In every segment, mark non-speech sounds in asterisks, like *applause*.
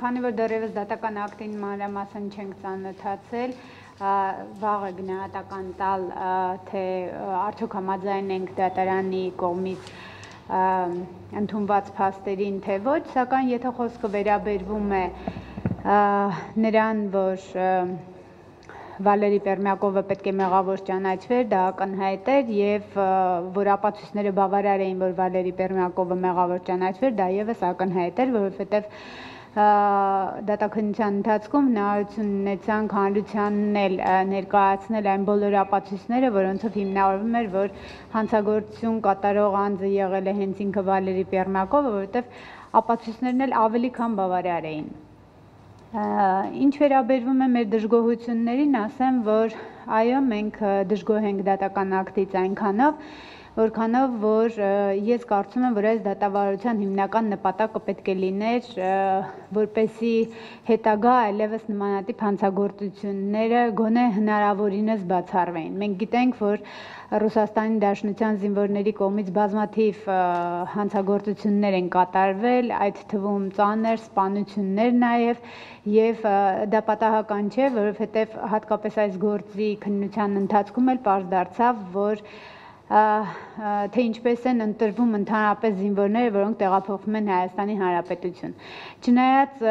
քանի որ դեռևս դատական ակտին մանրամասն չենք ծանոթացել, վաղը գնահատական տալ, թե արդյոք համաձայն ենք դատարանի կողմից ընդունված փաստերին, թե ոչ, սակայն եթե խոսքը վերաբերվում է նրան, որ Վալերի Պերմյակովը պետք է մեղավոր ճանաչվեր, դա ակնհայտ էր եւ որ ապացույցները բավարար էին, որ Վալերի Պերմյակովը մեղավոր ճանաչվեր, դա եւս ակնհայտ էր, որովհետեւ դատաքննության ընթացքում հնարավորություն ունեցանք հանրությանն էլ ներկայացնել այն բոլոր ապացույցները, որոնցով հիմնավորվում էր, որ հանցագործություն կատարող անձը եղել է հենց ինքը Վալերի Պերմյակովը, որովհետև ապացույցներն էլ ավելի քան բավարար էին։ Ինչ վերաբերվում է մեր դժգոհություններին, ասեմ, որ այո, մենք դժգոհ ենք դատական ակտից այնքանով, որքանով որ ես կարծում եմ, որ այս դատավարության հիմնական նպատակը պետք է լիներ, որպեսի հետագա այլևս նմանատիպ հանցագործությունները գոնե հնարավորինս բացառվեին։ Մենք գիտենք, որ Ռուսաստանի Դաշնության զինվորների կողմից բազմաթիվ հանցագործություններ են կատարվել, այդ թվում ծանր սպանություններ նաև, եւ դա պատահական չէ, որովհետեւ հատկապես այս գործի քննության ընթացքում էլ པարզ դարձավ, որ թե ինչպես են ընտրվում ընդհանրապես զինվորները, որոնք տեղափոխվում են Հայաստանի Հանրապետություն։ Չնայած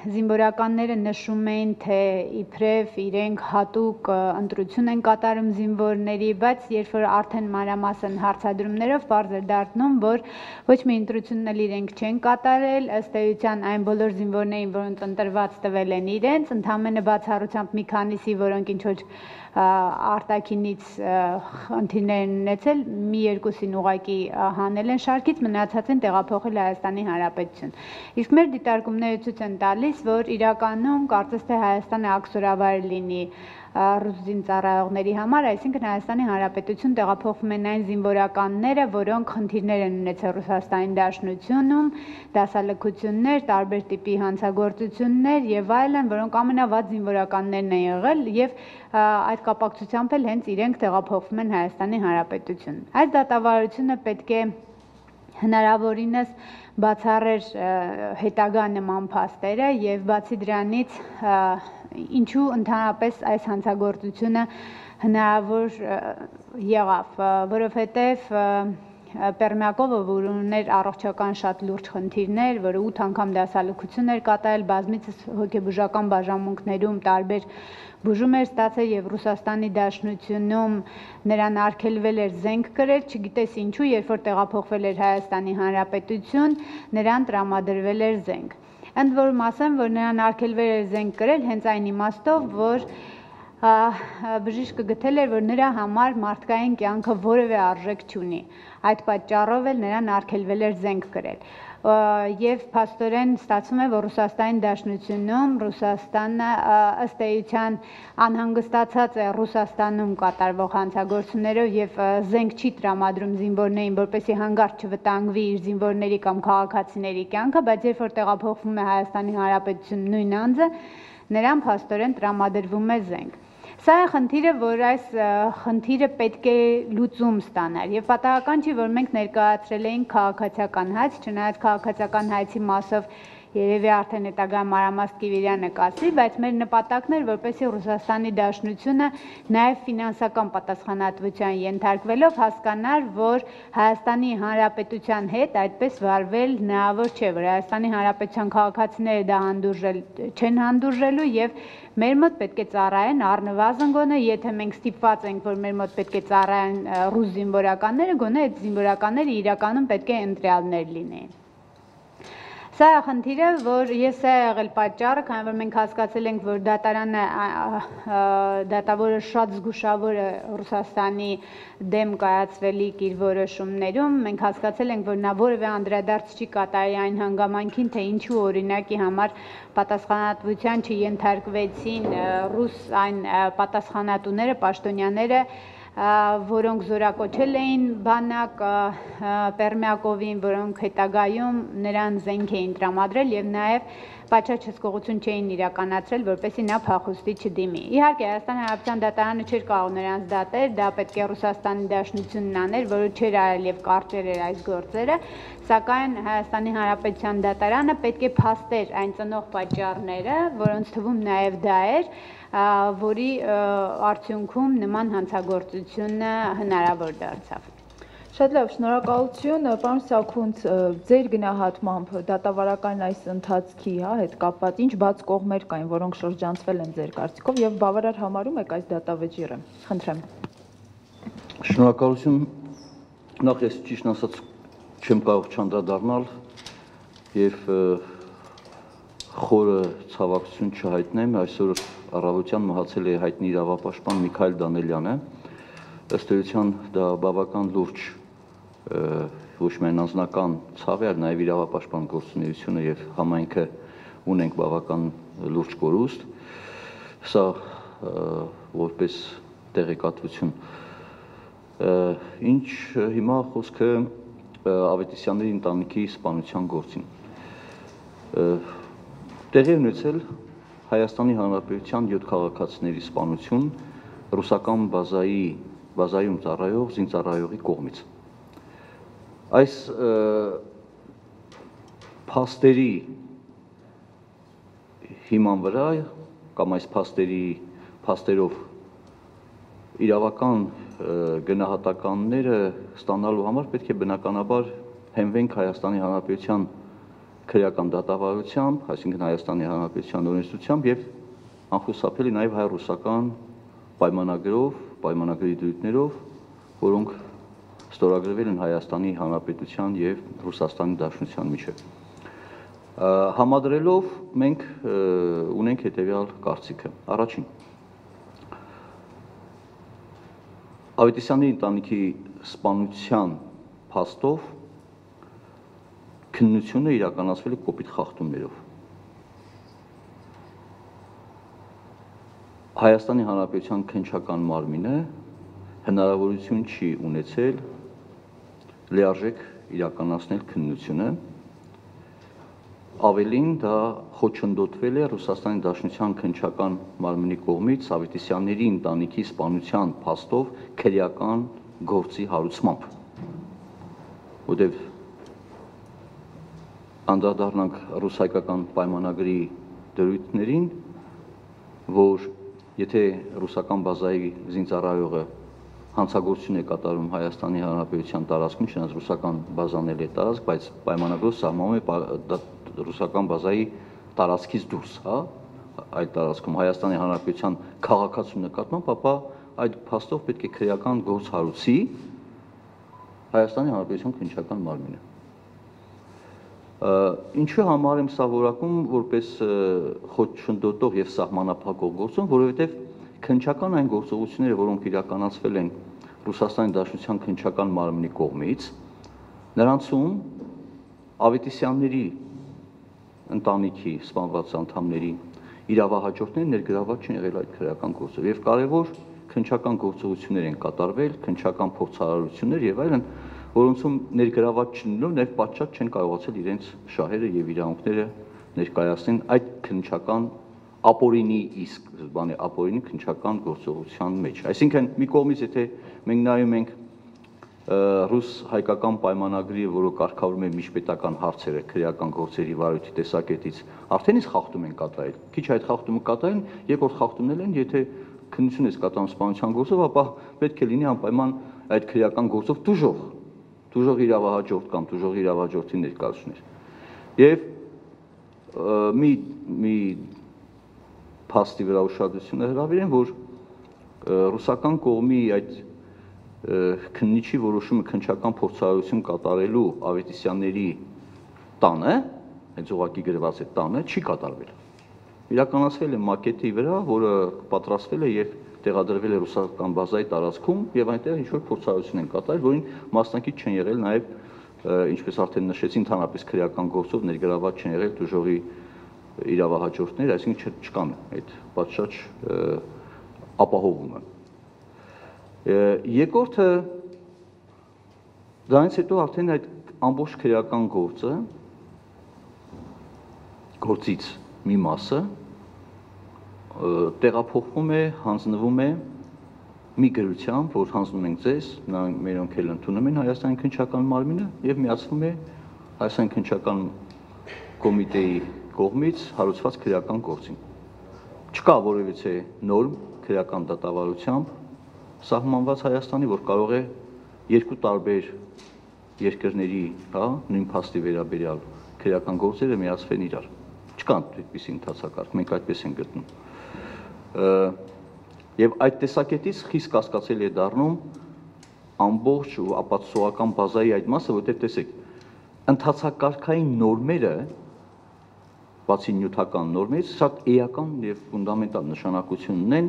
զինվորականները նշում էին, թե իբրև իրենք հատուկ ընտրություն են կատարում զինվորների, բայց երբ որ արդեն մանրամասն հարցադրումներով բարձ էր դառնում, որ ոչ մի ընտրությունն էլ իրենք չեն կատարել, ըստ էության այն բոլոր զինվորներին, որոնց ընտրված տվել են իրենց, ընդհանրապես բացառությամբ մի քանիսի, որոնք ինչ որ արտակինից խնդիրներ են ունեցել, մի երկուսին ուղակի հանել են շարքից, մնացածին տեղափոխել Հայաստանի Հանրապետություն։ Իսկ մեր դիտարկումները ցույց են տալիս, որ իրականում կարծես թե Հայաստանը ակսորավար լինի ռուսին ծառայողների համար, այսինքն Հայաստանի Հանրապետություն տեղափոխվում են այն զինվորականները, որոնք խնդիրներ են ունեցել Ռուսաստանի Դաշնությունում, դասալքություններ, տարբեր տիպի հանցագործություններ եւ այլն, որոնք ամենավատ զինվորականներն են եղել եւ այդ կապակցությամբ էլ հենց իրենք տեղափոխվում են Հայաստանի Հանրապետություն։ Այս դատավարությունը պետք է հնարավորինս բացառեր հետագա նման փաստերը եւ բացի դրանից ինչու ընդհանրապես այս հանցագործությունը հնարավոր եղավ, որովհետեւ Պերմյակովը, որ ուներ առողջական շատ լուրջ խնդիրներ, որը 8 անգամ դասալքություն էր կատարել, բազմիցս հոգեբուժական բաժանմունքներում տարբեր բուժում էր ստացել եւ Ռուսաստանի Դաշնությունում նրան արգելվել էր զենք կրել, չգիտես ինչու, երբ որ տեղափոխվել էր Հայաստանի Հանրապետություն, նրան տրամադրվել էր զենք։ Ընդ որում ասեմ, որ նրան արգելվել էր զենք կրել հենց այն իմաստով, որ բժիշկը գտել էր, որ նրա համար մարդկային կյանքը որևէ արժեք չունի։ Այդ պատճառով էլ նրան արգելվել էր զենք կրել եւ փաստորեն ստացվում է, որ Ռուսաստանի Դաշնությունում Ռուսաստանը ըստ էության անհանգստացած է Ռուսաստանում կատարվող հանցագործություններով եւ զենք չի տրամադրում զինվորներին, որպեսզի հանգարց չվտանգվի իր զինվորների կամ քաղաքացիների կյանքը, բայց երբ որ տեղափոխվում է Հայաստանի Հանրապետություն նույն անձը, նրան փաստորեն տրամադրվում է զենք։ Սա է խնդիրը, որ այս խնդիրը պետք է լուծում ստանար եւ պատահական չի, որ մենք ներկայացրել էինք քաղաքացիական հայց, չնայած քաղաքացիական հայցի մասով երևի արդեն հետագա Մարամաստ Կիվիրյանը կասի, բայց մեր նպատակն էր, որպեսզի Ռուսաստանի Դաշնությունը նաև ֆինանսական պատասխանատվության ենթարկվելով հասկանար, որ Հայաստանի Հանրապետության հետ այդպես վարվել հնարավոր չէ, որ Հայաստանի Հանրապետության քաղաքացիները դա հանդուրժել չեն հանդուրժելու եւ մեր մոտ պետք է ծառայեն առնվազն գոնե, եթե մենք ստիպված ենք, որ մեր մոտ պետք է ծառայեն ռուս զինվորականները, գոնե այդ զինվորականները իրականում պետք է ընտրյալներ լինեին։ Սա է խնդիրը, որ ես է եղել պատճառը, քանի որ մենք հասկացել ենք, որ դատարանը դատավորը շատ զգուշավոր է Ռուսաստանի դեմ կայացվելիք իր որոշումներում, մենք հասկացել ենք, որ նա որևէ անդրադարձ չի կատարի այն հանգամանքին, թե ինչու օրինակի համար պատասխանատվության չենթարկվեցին ռուս այն պատասխանատուները, պաշտոնյաները, որոնք զորակոչել էին բանակ Պերմյակովին, որոնք հետագայում նրան զենք էին տրամադրել եւ նաեւ պատշաճ հսկողություն չէին իրականացրել, որպեսզի նա փախուստի չդիմի։ Իհարկե, Հայաստանի Հանրապետության դատարանը չէր կարող նրանց դատել, դա պետք է Ռուսաստանի Դաշնությունն աներ, որը չէր արել եւ կարճել էր այս գործերը, սակայն Հայաստանի Հանրապետության դատարանը պետք է փաստեր այն ծնող պատճառները, որոնց թվում նաեւ դա էր, որի արդյունքում նման հանցագործությունը հնարավոր դարձավ։ Շատ լավ, շնորհակալություն, պարոն Սաքունց, ձեր գնահատմամբ դատավարական այս ընթացքի, հա, հետ կապված ինչ բաց կողմեր կային, որոնք շրջանցվել են ձեր կարծիքով եւ բավարար համարում եք այս դատավեճիրը։ Խնդրեմ։ Շնորհակալություն։ Նախ ես ճիշտ ասած չեմ կարող չանդրադառնալ եւ խորը ցավակցություն չհայտնեմ այսօր առավոտյան մահացել է հայտնի իրավապաշտպան Միքայել Դանելյանը ըստ էության դա բավական լուրջ ոչ միայն անձնական ցավ է, այլ նաև իրավապաշտպան գործունեությունը եւ համայնքը ունենք բավական լուրջ կորուստ։ Սա որպես տեղեկատվություն ինչ հիմա խոսքը Ավետիսյանների ընտանիքի սպանության գործին տեղի ունեցել Հայաստանի Հանրապետության 7 քաղաքացիների սպանություն ռուսական բազայի բազայում ծառայող զինծառայողի կողմից։ Այս փաստերի հիման վրա կամ այս փաստերի փաստերով իրավական գնահատականները ստանալու համար պետք է բնականաբար հենվենք Հայաստանի Հանրապետության քրեական դատավարությամբ, այսինքն Հայաստանի Հանրապետության օրենսդրությամբ եւ անխուսափելի նաեւ հայ-ռուսական պայմանագրով, պայմանագրի դրույթներով, որոնք ստորագրվել են Հայաստանի Հանրապետության եւ Ռուսաստանի Դաշնության միջեւ։ Համադրելով մենք ունենք հետեւյալ կարծիքը։ Առաջին Ավետիսյանի ընտանիքի սպանության փաստով քննությունը իրականացվել է կոպիտ խախտումներով։ Հայաստանի Հանրապետության քնչական մարմինը հնարավորություն չի ունեցել լիարժեք իրականացնել քննությունը ավելին դա խոչընդոտվել է Ռուսաստանի Դաշնության քնչական մարմնի կողմից Ավետիսյանների ընտանիքի սպանության փաստով քրեական գործի հարուցմամբ։ Որտեւ անդրադառնանք ռուս-հայկական պայմանագրի դրույթներին, որ եթե ռուսական բազայի զինծառայողը հանցագործություն է կատարում Հայաստանի Հանրապետության տարածքում, չնայած ռուսական բազան էլ է տարածք, բայց պայմանագրով սահմանում է ռուսական բազայի տարածքից դուրս, հա, այդ տարածքում Հայաստանի Հանրապետության քաղաքացու նկատմամբ, ապա այդ փաստով պետք է քրեական գործ հարուցի Հայաստանի Հանրապետության քննչական մարմինը ինչու համար եմ սա որակում որպես խոչընդոտող եւ սահմանափակող գործոն, որովհետեւ քնչական այն գործողությունները, որոնք իրականացվել են Ռուսաստանի Դաշնության քնչական մարմնի կողմից, նրանցում Ավետիսյանների ընտանիքի սպանված անդամների իրավահաջորդները ներգրաված չեն եղել այդ քրեական գործով եւ կարեւոր քնչական գործողություններ են կատարվել, քնչական փորձարարություններ եւ այլն, որոնցում ներգրաված չլինելով նաև պատշաճ չեն կարողացել իրենց շահերը եւ իրավունքները ներկայացնել այդ քննչական ապորինի իսկ բանի ապորինի քննչական գործողության մեջ։ Այսինքն մի կողմից եթե մենք նայում ենք ռուս հայկական պայմանագրի, որը կարգավորում է միջպետական հարցերը քրեական գործերի վարույթի տեսակետից, արդեն իսկ խախտում են կատարել։ Քիչ այդ խախտումը կատարեն, երկրորդ խախտումն են, եթե քննություն ես կատարում սպանության գործով, ապա պետք է լինի անպայման այդ քրեական գործով դժող դժող իրավահաջորդ կամ դժող իրավահաջորդի ներկայացուցիչներ։ Եվ մի մի փաստի վրա ուշադրությունը հրավիրեն, որ ռուսական կողմի այդ քննիչի որոշումը քնչական փորձառություն կատարելու Ավետիսյանների տանը, հենց ուղակի գրված է տանը, չի կատարվել։ Իրականացվել է մակետի վրա, որը պատրաստվել է եւ տեղադրվել է ռուսական բազայի տարածքում եւ այնտեղ ինչ որ փորձառություն են կատարել, որին մասնակից չեն եղել նաեւ ինչպես արդեն նշեցի, ընդհանրապես քրեական գործով ներգրաված չեն եղել դժողի իրավահաջորդներ, այսինքն չկան այդ պատշաճ ապահովումը։ Երկրորդը դրանից հետո արդեն այդ ամբողջ քրեական գործը գործից մի մասը տեղափոխվում է, հանձնվում է մի գրությամբ, որ հանձնում ենք ձեզ, մերոնք էլ ընդունում են Հայաստանի քնչական մարմինը եւ միացվում է Հայաստանի քնչական կոմիտեի կողմից հարուցված քրեական գործին։ Չկա որևիցե նորմ քրեական դատավարությամբ սահմանված Հայաստանի, որ կարող է երկու տարբեր երկրների, հա, նույն փաստի վերաբերյալ քրեական գործերը միացվեն իրար։ Չկան այդպիսի ընթացակարգ, մենք այդպես ենք գտնում։ Եվ այդ տեսակետից խիստ կասկածելի է դառնում ամբողջ ու ապացուցողական բազայի այդ մասը, որտեղ տեսեք, ընթացակարգային նորմերը բացի նյութական նորմից շատ էական եւ ֆունդամենտալ նշանակություն ունեն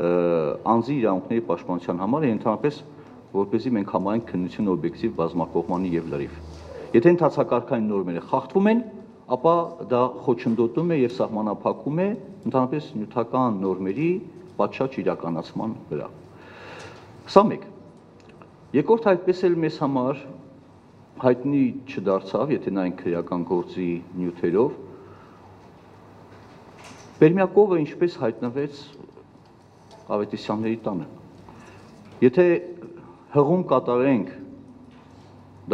անձի իրավունքների պաշտպանության համար եւ ընդհանրապես որպեսզի մենք համարենք քննություն օբյեկտիվ բազմակողմանի եւ լրիվ։ Եթե ընդհանցակարգային նորմերը խախտվում են, ապա դա խոչընդոտում է եւ սահմանափակում է ընդհանրապես նյութական նորմերի պատշաճ իրականացման վրա։ Սա մեկ։ Երկրորդ այդպես էլ մեզ համար հայտնի չդարձավ, եթե նայենք քրեական գործի նյութերով, Բերմյակովը ինչպես հայտնվեց Ավետիսյանների տանը։ Եթե հղում կատարենք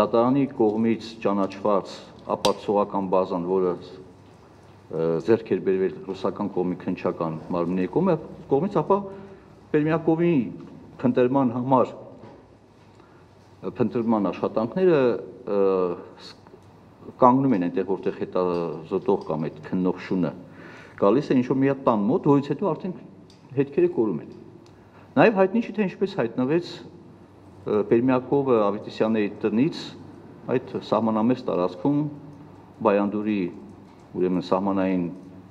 դատարանի կողմից ճանաչված ապացուցողական բազան, որը ձեռք էր բերվել ռուսական կողմի քնչական մարմինների կողմից, ապա Պերմյակովի փնտրման համար փնտրման աշխատանքները կանգնում են այնտեղ, որտեղ հետազոտող կամ այդ քննող շունը գալիս է ինչ-որ մի հատ տան մոտ, որից հետո արդեն հետքերը կորում են։ Նաև հայտնի չի թե ինչպես հայտնվեց Պերմյակովը Ավետիսյանների տնից այդ սահմանամերձ տարածքում Բայանդուրի ուրեմն սահմանային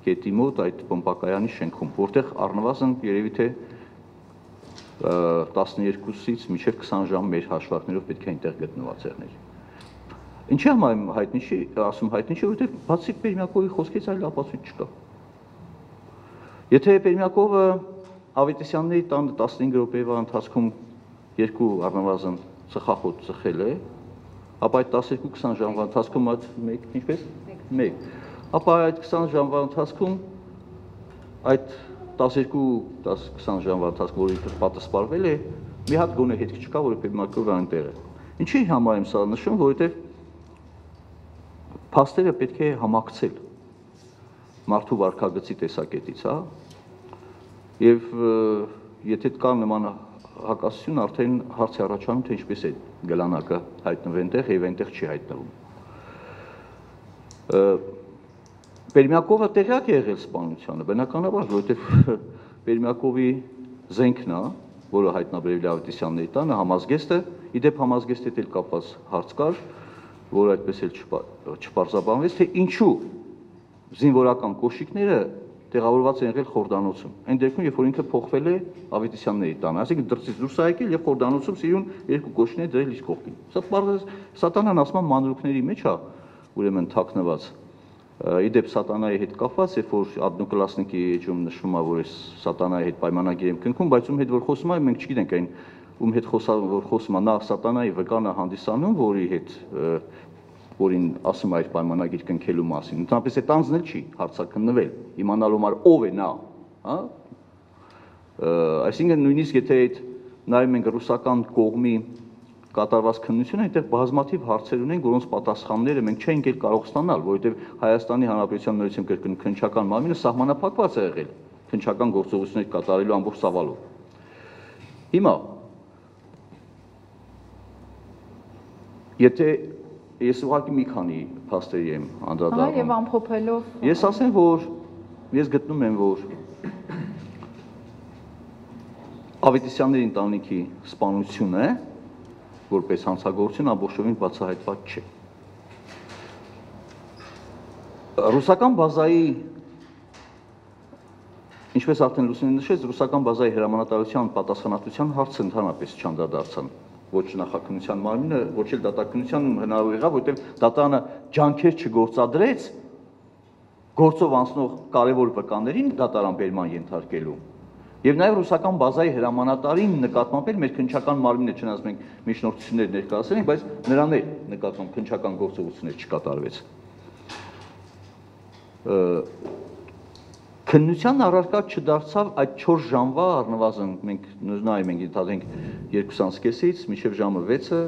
կետի մոտ այդ պոմպակայանի շենքում, որտեղ առնվազն երևի թե 12-ից մինչև 20 ժամ մեր հաշվարկներով պետք է այնտեղ գտնված եղներ։ Ինչի համար հայտնի չի, ասում հայտնի չի, որովհետև բացի Պերմյակովի խոսքից այլ ապացույց չկա։ Եթե Պերմյակովը Ավետիսյանների տանը 15 րոպեվա ընթացքում երկու առնվազն ծխախոտ ծխել է, ապա այդ 12-20 ժամվա ընթացքում այդ 1 ինչպես 1 ապա այդ 20 ժամվա ընթացքում այդ 12-10-20 ժամվա ընթացքում որի պատասպարվել է մի հատ գոնե հետք չկա որը Պերմյակովը այնտեղ է ինչի համար եմ սա նշում որովհետև փաստերը պետք է համակցել մարդու վարքագծի տեսակետից, հա, Եվ եթե կա նման հակասություն, արդեն հարց է առաջանում, թե ինչպես է գլանակը հայտնվում այնտեղ եւ այնտեղ չի հայտնվում։ Պերմյակովը տեղյակ է եղել սպանությանը, բնականաբար, որովհետեւ *laughs* Պերմյակովի զենքն է, որը հայտնաբերվել է Ավետիսյանների տանը, համազգեստը, իդեպ համազգեստի հետ կապված հարց կար, որ այդպես էլ չպարզաբանվեց, թե ինչու զինվորական կոշիկները տեղավորված են եղել Խորդանոցում։ Այն դեպքում, երբ որ ինքը փոխվել է Ավետիսյանների տանը, այսինքն դրսից դուրս է եկել եւ Խորդանոցում սիրուն երկու կոշիներ դրել իր կողքին։ Սա բարձր սատանան ասման մանրուքների մեջ է ուրեմն թաքնված։ Իդեպ սատանայի հետ կապված, երբ որ Ադնոկլասնիկի էջում նշվում է, որ սատանայի հետ պայմանագիր եմ կնքում, բայց ում հետ որ խոսում է, մենք չգիտենք այն ում հետ խոսա որ խոսում է նա սատանայի վկանը հանդիսանում, որի հետ որին ասում է այդ պայմանագիր կնքելու մասին։ Ընդհանրապես այդ անձն էլ չի հարցակնվել, իմանալու համար ով է նա, հա? Այսինքն նույնիսկ եթե այդ նայում ենք ռուսական կողմի կատարված քննությունը, այնտեղ բազմաթիվ հարցեր ունեն, որոնց պատասխանները մենք չենք էլ կարող ստանալ, որովհետև Հայաստանի Հանրապետության նորություն կրկնում քնչական մարմինը սահմանափակված է եղել քնչական գործողություններ կատարելու ամբողջ ծավալով։ Հիմա եթե Ես ուղղակի մի քանի փաստերի եմ անդրադառնում։ Հա, եւ ամփոփելով Ես ասեմ, որ ես գտնում եմ, որ Ավետիսյանների ընտանիքի սպանությունը որպես հանցագործություն ամբողջովին բացահայտված չէ։ Ռուսական բազայի ինչպես արդեն Լուսինեն նշեց, ռուսական բազայի հրամանատարության պատասխանատվության հարցը ընդհանրապես չանդրադարձան ոչ նախաքնության մարմինը, ոչ էլ դատակնության հնարավոր եղավ, որտեղ դատարանը ջանքեր չգործադրեց գործով անցնող կարևոր վկաներին դատարան բերման ենթարկելու։ Եվ նաև ռուսական բազայի հրամանատարին նկատմամբ էլ մեր քնչական մարմինը չնայած մենք միջնորդություններ ներկայացրել ենք, բայց նրան էլ նկատմամբ քնչական գործողություններ չկատարվեց։ Քննության առարկա չդարձավ այդ 4 ժամվա առնվազն մենք նայում ենք ընդհանրենք 2:30-ից մինչև ժամը 6-ը,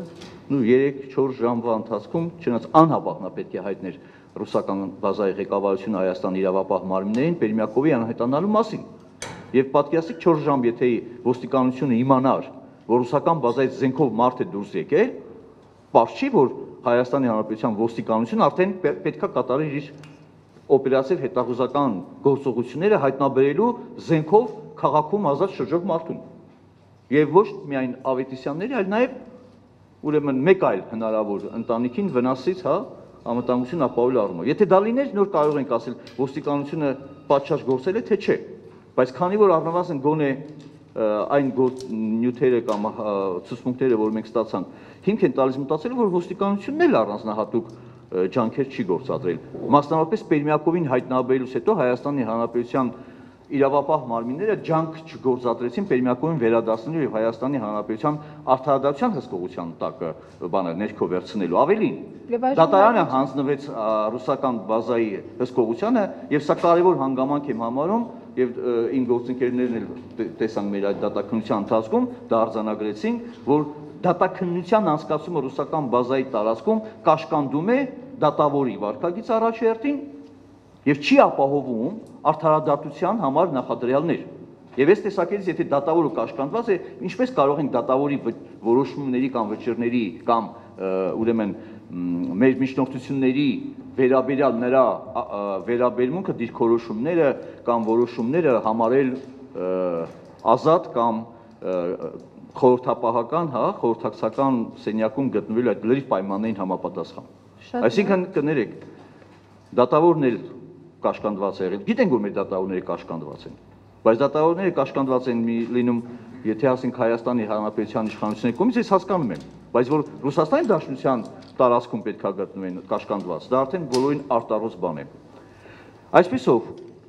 նու 3-4 ժամվա ընթացքում չնայած անհապաղ պետք է հայտներ ռուսական բազայի ղեկավարությունը Հայաստան իրավապահ մարմիններին Պերմյակովի անհայտանալու մասին։ Եվ պատկերացիք 4 ժամ եթե ոստիկանությունը իմանար, որ ռուսական բազայից զենքով մարդ է դուրս եկել, բաց չի որ Հայաստանի Հանրապետության ոստիկանությունը արդեն պետքա կատարի իր օպերատիվ հետախուզական գործողությունները հայտնաբերելու զենքով քաղաքում ազատ շրջող մարդուն։ Եվ ոչ միայն Ավետիսյանների, այլ նաև ուրեմն մեկ այլ հնարավոր ընտանիքին վնասից, հա, անվտանգություն ապահովելու առումով։ Եթե դա լիներ, նոր կարող ենք ասել ոստիկանությունը պատշաճ գործել է, թե չէ։ Բայց քանի որ առնվազն գոնե այն նյութերը կամ ցուցմունքները, որ մենք ստացանք, հիմք են տալիս մտածել, որ ոստիկանությունն էլ առանձնահատուկ ջանքեր չի գործադրել։ Մասնավորապես Պերմյակովին հայտնաբերելուց հետո Հայաստանի Հանրապետության իրավապահ մարմինները ջանք չգործադրեցին Պերմյակովին վերադասնելու եւ Հայաստանի Հանրապետության արդարադատության հսկողության տակը բանը ներքո վերցնելու։ Ավելին, դատարանը հանձնվեց ռուսական բազայի հսկողությանը եւ սա կարևոր հանգամանք եմ համարում եւ իմ գործընկերներն էլ տեսան մեր այդ դատակնության ընթացքում դա արձանագրեցին, որ դատաքննության անցկացումը ռուսական բազայի տարածքում կաշկանդում է դատավորի վարկագից առաջերտին եւ չի ապահովում արդարադատության համար նախադրյալներ։ Եվ այս տեսակետից եթե դատավորը կաշկանդված է, ինչպես կարող ենք դատավորի որոշումների կամ վճռների կամ ուրեմն մեր միջնորդությունների վերաբերյալ նրա վերաբերմունքը դիրքորոշումները կամ որոշումները համարել ազատ կամ խորհրդապահական, հա, խորհրդակցական սենյակում գտնվել այդ լրիվ պայմաններին համապատասխան։ Այսինքն կներեք, դատավորն էլ կաշկանդված է եղել։ Գիտենք որ մեր դատավորները կաշկանդված են, բայց դատավորները կաշկանդված են մի լինում, եթե ասենք Հայաստանի Հանրապետության իշխանությունների կողմից, ես հասկանում եմ, բայց որ Ռուսաստանի Դաշնության տարածքում պետքա գտնվեն կաշկանդված, դա արդեն բոլորին արտարոց բան է։ Այսպեսով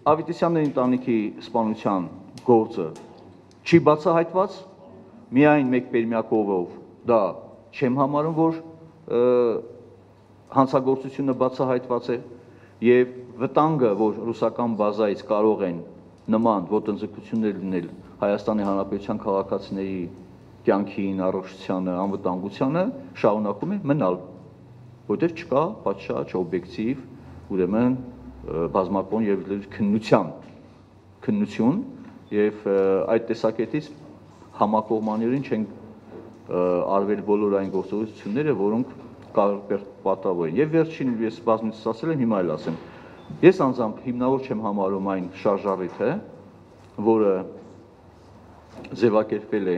Ավետիսյանների ընտանիքի սպանության գործը չի բացահայտված, միայն մեկ Պերմյակովով դա չեմ համարում, որ հանցագործությունը բացահայտված է եւ վտանգը, որ ռուսական բազայից կարող են նման ոտնձգություններ լինել Հայաստանի Հանրապետության քաղաքացիների կյանքին, առողջությանը, անվտանգությանը, շարունակում է մնալ, որտեղ չկա պատշաճ օբյեկտիվ, ուրեմն բազմակոն եւ քննության քննություն եւ այդ տեսակետից համակողմաներին չենք արվել բոլոր այն գործողությունները, որոնք կարող պատահել են։ Եվ վերջին ես բազմիցս ասել եմ, հիմա էլ ասեմ։ Ես անձամբ հիմնավոր չեմ համարում այն շարժառիթը, որը ձևակերպել է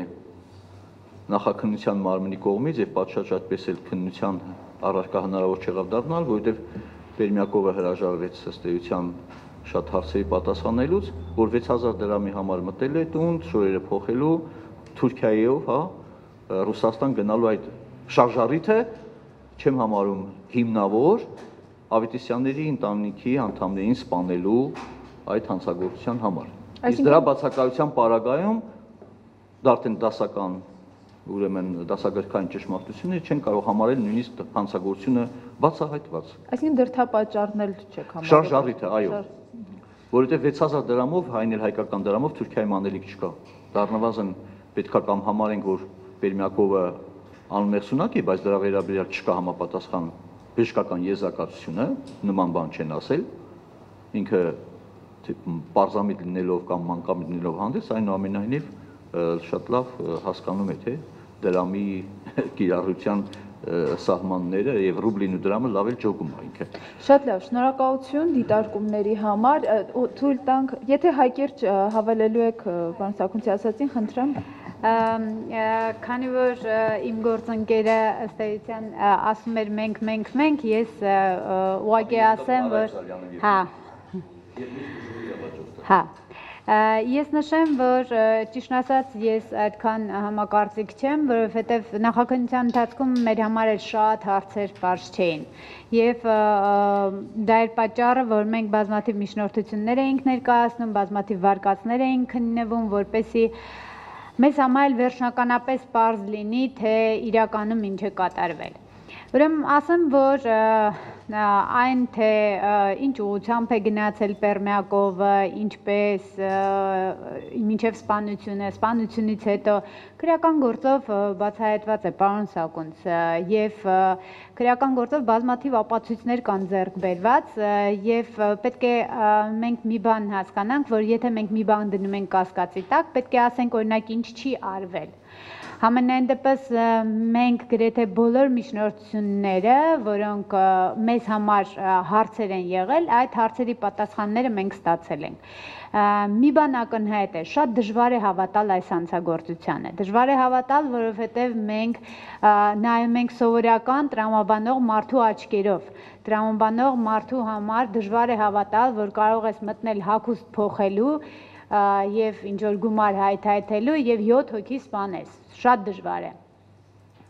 նախաքննության մարմնի կողմից եւ պատշաճ այդպես էլ քննության առարկա հնարավոր չեղավ դառնալ, որովհետեւ Պերմյակովը հրաժարվեց ըստ էության շատ հարցերի պատասխանելուց, որ 6000 դրամի համար մտել է տուն, շորերը փոխելու, Թուրքիայով, հա, Ռուսաստան գնալու այդ շարժառիթը չեմ համարում հիմնավոր Ավետիսյանների ընտանիքի անդամներին սպանելու այդ հանցագործության համար։ Իսկ դրա բացակայության պարագայում դարձեն դասական ուրեմն դասագրքային ճշմարտությունները չեն կարող համարել նույնիսկ հանցագործությունը բացահայտված։ Այսինքն դրթապաճառն էլ չեք համարել։ Շարժառիթը, այո։ Որովհետև 6000 դրամով, հայն էլ հայկական դրամով Թուրքիայում անելիք չկա։ Դառնվազն պետքա կամ համարենք, որ Պերմյակովը անմեղսունակ է, բայց դրա վերաբերյալ չկա համապատասխան բժշկական եզրակացությունը, նման բան չեն ասել։ Ինքը պարզամիտ լինելով կամ մանկամիտ լինելով հանդես, այնուամենայնիվ շատ լավ հասկանում է, թե դրամի *laughs* կիրառության սահմանները եւ ռուբլին ու դրամը լավ էլ ճոգում է ինքը։ Շատ լավ, շնորհակալություն դիտարկումների համար։ Թույլ տանք, եթե հայկերճ հավելելու եք բան Սակունցի ասացին, խնդրեմ քանի որ իմ գործընկերը ըստ էության ասում էր մենք մենք մենք ես ուղղակի ասեմ որ հա հա Ես նշեմ, որ ճիշտ ասած ես այդքան համակարծիք չեմ, որովհետև նախաքննության ընթացքում մեր համար էլ շատ հարցեր բարձ չէին։ Եվ դա էր պատճառը, որ մենք բազմաթիվ միջնորդություններ էինք ներկայացնում, բազմաթիվ վարկածներ էինք քննվում, որպեսի մեզ համար վերջնականապես པարզ լինի, թե իրականում ինչ է կատարվել։ Ուրեմն ասեմ, որ այն թե ինչ ուղությամբ է գնացել Պերմյակովը, ինչպես մինչև սպանությունը, սպանությունից հետո քրեական գործով բացահայտված է պարոն Սակունց եւ քրեական գործով բազմաթիվ ապացույցներ կան ձեռք բերված եւ պետք է մենք մի բան հասկանանք, որ եթե մենք մի բան դնում ենք կասկածի տակ, պետք է ասենք օրինակ ինչ չի արվել Համենայն դեպս մենք գրեթե բոլոր միջնորդությունները, որոնք մեզ համար հարցեր են եղել, այդ հարցերի պատասխանները մենք ստացել ենք մի բան ակնհայտ է, շատ դժվար է հավատալ այս հանցագործությանը։ Դժվար է հավատալ, որովհետև մենք նայում ենք սովորական տրամաբանող մարդու աչքերով։ Տրամաբանող մարդու համար դժվար է հավատալ, որ կարող ես մտնել հակուստ փոխելու եւ ինչ որ գումար հայթայթելու եւ 7 հոգի սպանես շատ դժվար է։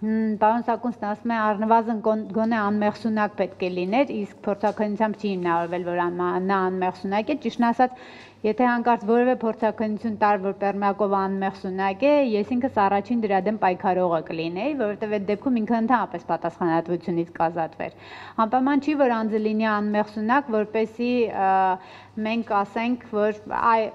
Պարոն Սակունցն ասում է առնվազն գոնե անմեղսունակ պետք է լիներ, իսկ փորձակնությամբ չի հիմնավորվել, որ նա անմեղսունակ է, ճիշտ ասած, եթե հանկարծ որևէ փորձակնություն տար, որ Պերմյակովը անմեղսունակ է, ես ինքս առաջին դրա դեմ պայքարողը կլինեի, որովհետև այդ դեպքում ինքը ընդհանրապես պատասխանատվությունից կազատվեր։ Անպայման չի, որ անձը լինի անմեղսունակ, որպեսի մենք ասենք, որ այ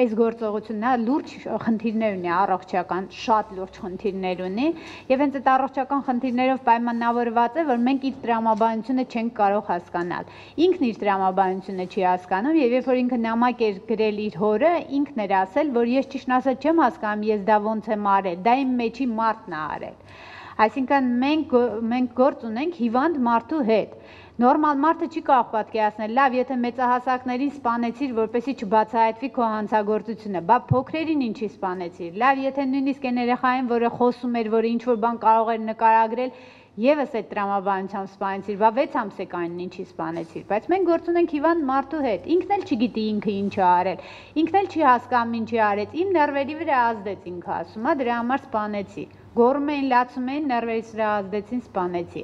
այս գործողությունն է լուրջ խնդիրներ ունի առողջական, շատ լուրջ խնդիրներ ունի եւ հենց այդ առողջական խնդիրներով պայմանավորված է, որ մենք իր տրամաբանությունը չենք կարող հասկանալ։ Ինքն իր տրամաբանությունը չի հասկանում եւ երբ որ ինքը նամակ էր գրել իր հորը, ինքն էր ասել, որ ես ճիշտ ասած չեմ հասկանում, ես դա ոնց եմ արել, դա իմ մեջի մարդն է արել։ Այսինքն մենք մենք գործ ունենք հիվանդ մարդու հետ Նորմալ մարդը չի կարող պատկերացնել, լավ, եթե մեծահասակներին սպանեցիր, որպեսի չբացահայտվի քո հանցագործությունը, բա փոքրերին ինչի սպանեցիր։ Լավ, եթե նույնիսկ այն երեխային, որը խոսում էր, որ ինչ որ բան կարող էր նկարագրել, Եվս այդ տրամաբանությամբ սպանեցիր, բա 6 ամսեք այն ինչի սպանեցիր, բայց մենք գործ ունենք հիվանդ մարդու հետ։ Ինքն էլ չգիտի ինքը ինչ է արել։ Ինքն էլ չի հասկանում ինչի արեց։ Իմ նervերի վրա ազդեց ինքը, ասում է, դրա համար սպանեցի։ Գորում էին, լացում էին, նervերից վրա ազդեցին, սպանեցի։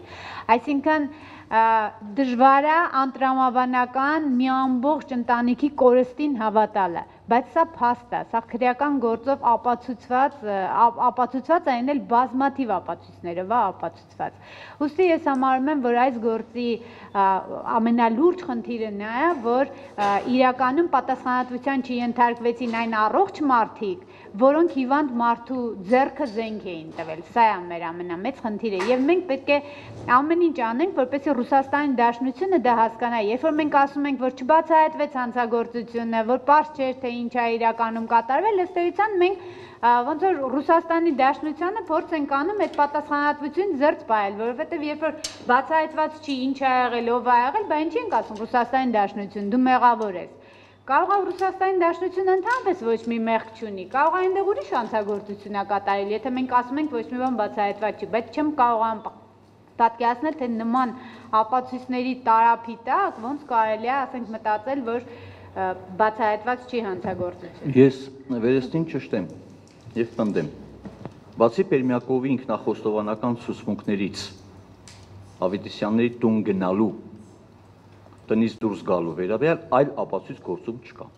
Այսինքն, դժվար է անտրամաբանական մի ամբողջ ընտանիքի կորստին հավատալը բայց սա փաստ է, սա քրեական գործով ապացուցված ապացուցված այն էլ բազմաթիվ ապացույցներով է ապացուցված։ Ոստի ես համարում եմ, որ այս գործի ամենալուրջ խնդիրը նա է, որ իրականում պատասխանատվության չընթարկվեցին այն առողջ մարդիկ, որոնք հիվանդ մարդու ձեռքը զենք էին տվել։ Սա է մեր ամենամեծ խնդիրը եւ մենք պետք է ամեն ինչ անենք, որպեսզի Ռուսաստանի Դաշնությունը դա հասկանա։ Երբ որ մենք ասում ենք, որ չբացահայտվեց հանցագործությունը, որ པարզ չէր թե ինչ է իրականում կատարվել, ըստ էության մենք ոնց որ Ռուսաստանի Դաշնությանը փորձ ենք անում այդ պատասխանատվություն զերծ պահել, որովհետև երբ որ բացահայտված չի ինչ ա եղել, ով ա եղել, բա ինչի ենք ասում Ռուսաստանի Դաշնություն, դու մեղավոր ես։ Կարող է Ռուսաստանի Դաշնությունը ընդհանրապես ոչ մի մեղք չունի։ Կարող է այնտեղ ուրիշ անցագործություն ա կատարել, եթե մենք ասում ենք ոչ մի բան բացահայտված չի, բայց չեմ կարողանում պատկերացնել, թե նման ապացույցների տարափի տակ ոնց կարելի է, ասենք, մտածել, որ բացահայտված չի հանցագործություն։ Ես վերստին ճշտեմ եւ պնդեմ։ Բացի Պերմյակովի ինքնախոստովանական ցուցմունքներից Ավետիսյանների տուն գնալու տնից դուրս գալու վերաբերյալ այլ ապացույց գործում չկա։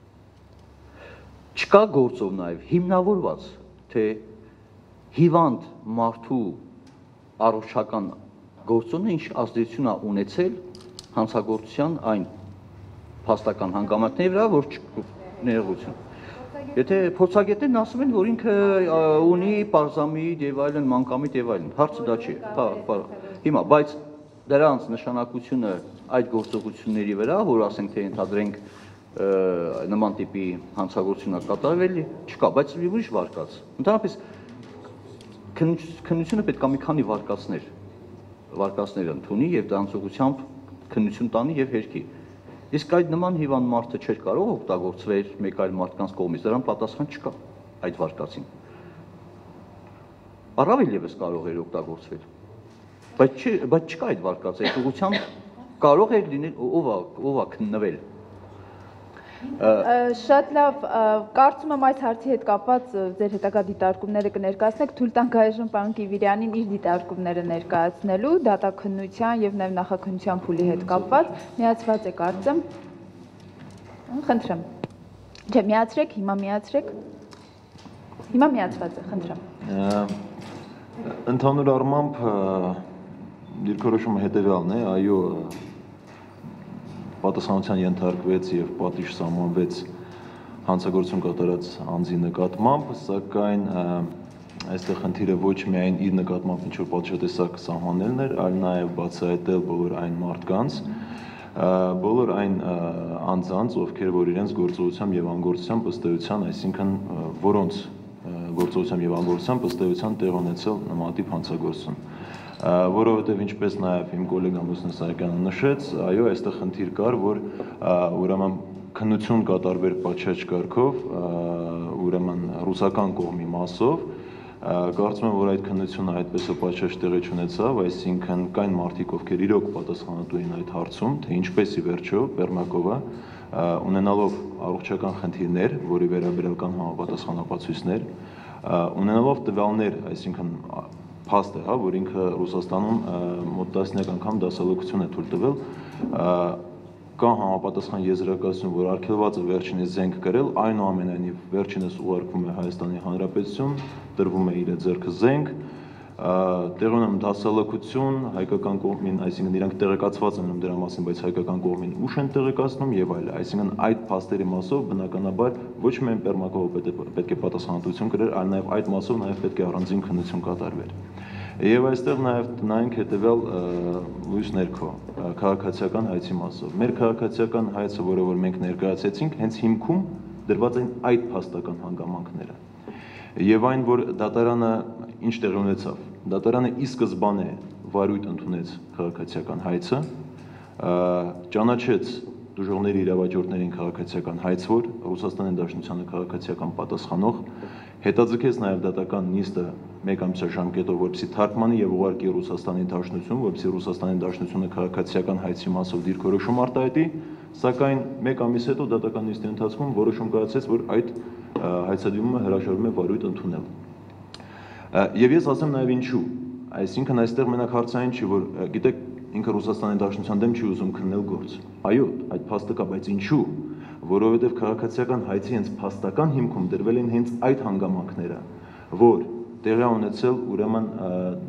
Չկա գործով նաև հիմնավորված, թե հիվանդ մարդու առողջական գործոնը ինչ ազդեցություն է ունեցել հանցագործության այն փաստական հանգամանքների վրա, որ ներողություն։ Եթե փորձագետներն ասում են, որ ինքը ունի parzamի եւ այլն, մանկամիտ եւ այլն, հարցը դա չի։ Հա, հիմա, բայց դրանց նշանակությունը այդ գործողությունների վրա, որ ասենք թե ընդհանրենք նման տիպի հանցագործությունա կատարվել չկա, բայց մի ուրիշ վարկած։ Ընդհանրապես քննությունը պետք է մի քանի վարկածներ վարկածներ ընդունի եւ դրանցողությամբ քննություն տանի եւ հերքի։ Իսկ այդ նման հիվանդ մարդը չէր կարող օգտագործվել մեկ այլ մարդկանց կողմից, դրան պատասխան չկա այդ վարկածին։ Առավել եւս կարող էր օգտագործվել բայց չի բայց չկա այդ վարկածը այդ ուղությամբ կարող էր լինել ով ով է քննվել Շատ լավ, կարծում եմ այս հարցի հետ կապված ձեր հետագա դիտարկումները կներկայացնեք, թույլ տանք այժմ պարոն Կիվիրյանին իր դիտարկումները ներկայացնելու դատաքննության եւ նաեւ նախաքննության փուլի հետ կապված միացված է կարծեմ։ Խնդրեմ։ Չէ, միացրեք, հիմա միացրեք։ Հիմա միացված է, խնդրեմ։ Ընդհանուր առմամբ դիրքորոշումը հետեւյալն է, այո, պատասխանության ենթարկվեց եւ պատիժ սահմանվեց հանցագործություն կատարած անձի նկատմամբ, սակայն այստեղ խնդիրը ոչ միայն իր նկատմամբ ինչ որ պատժատեսակ սահմանելն էր, այլ նաեւ բացահայտել բոլոր այն մարդկանց, բոլոր այն անձանց, ովքեր որ իրենց գործողությամբ եւ անգործությամբ ըստ էության, այսինքն որոնց գործողությամբ եւ անգործությամբ ըստ էության տեղ ունեցել նմանատիպ հանցագործություն որովհետև ինչպես նաև իմ գոլեգա Մուսնե Սահակյանը նշեց, այո, այստեղ խնդիր կար, որ ուրեմն քննություն կատարվեր պատշաճ կարգով, ուրեմն ռուսական կողմի մասով, կարծում եմ, որ այդ քննությունը այդպես է պատշաճ տեղի ունեցավ, այսինքն կային մարդիկ, ովքեր իրոք պատասխանատու էին այդ հարցում, թե ինչպես ի վերջո Պերմակովը ունենալով առողջական խնդիրներ, որի վերաբերյալ կան համապատասխանապացույցներ, ունենալով տվյալներ, այսինքն փաստ է, հա, որ ինքը Ռուսաստանում մոտ 10 անգամ դասալոգություն է թույլ տվել կա համապատասխան եզրակացություն, որ արգելված է վերջինիս զենք կրել, այնուամենայնիվ վերջինս ուղարկվում է Հայաստանի Հանրապետություն, տրվում է իր ձեռքը զենք, տեղում եմ դասալակություն հայկական կողմին, այսինքն իրանք տեղեկացված են դրա մասին, բայց հայկական կողմին ուշ են տեղեկացնում եւ այլ, այսինքն այդ փաստերի մասով բնականաբար ոչ միայն Պերմակովը պետք է պատասխանատվություն կրեր, այլ նաեւ այդ մասով նաեւ պետք է առանձին քննություն կատարվեր։ Եվ այստեղ նաև նայենք հետևյալ լույս ներքո քաղաքացիական հայցի մասով։ Մեր քաղաքացիական հայցը, որը որ մենք ներկայացեցինք, հենց հիմքում դրված են այդ փաստական հանգամանքները։ Եվ այն, որ դատարանը ինչ տեղ ունեցավ, դատարանը ի սկզբանե վարույթ ընդունեց քաղաքացիական հայցը, ճանաչեց դժողների իրավաճորտներին քաղաքացիական հայց, որ Ռուսաստանի Դաշնությանը քաղաքացիական պատասխանող հետաձգեց նաև դատական նիստը մեկ ամսյա ժամկետով, որպեսի թարգմանի եւ ուղարկի Ռուսաստանի Դաշնություն, որպեսի Ռուսաստանի Դաշնությունը քաղաքացիական հայցի մասով դիրքորոշում արտահայտի, սակայն մեկ ամիս հետո դատական նիստի ընթացքում որոշում կայացեց, որ այդ հայցադիմումը հրաժարվում է վարույթ ընդունել։ Եվ ես ասեմ նաև ինչու։ Այսինքն այստեղ մենակ հարցային չի, որ գիտեք, ինքը Ռուսաստանի Դաշնության դեմ չի ուզում քննել գործ։ Այո, այդ փաստը կա, բայց ինչու որովհետև քաղաքացիական հայցի հենց փաստական հիմքում դրվել են հենց այդ հանգամանքները, որ տեղի ունեցել ուրեմն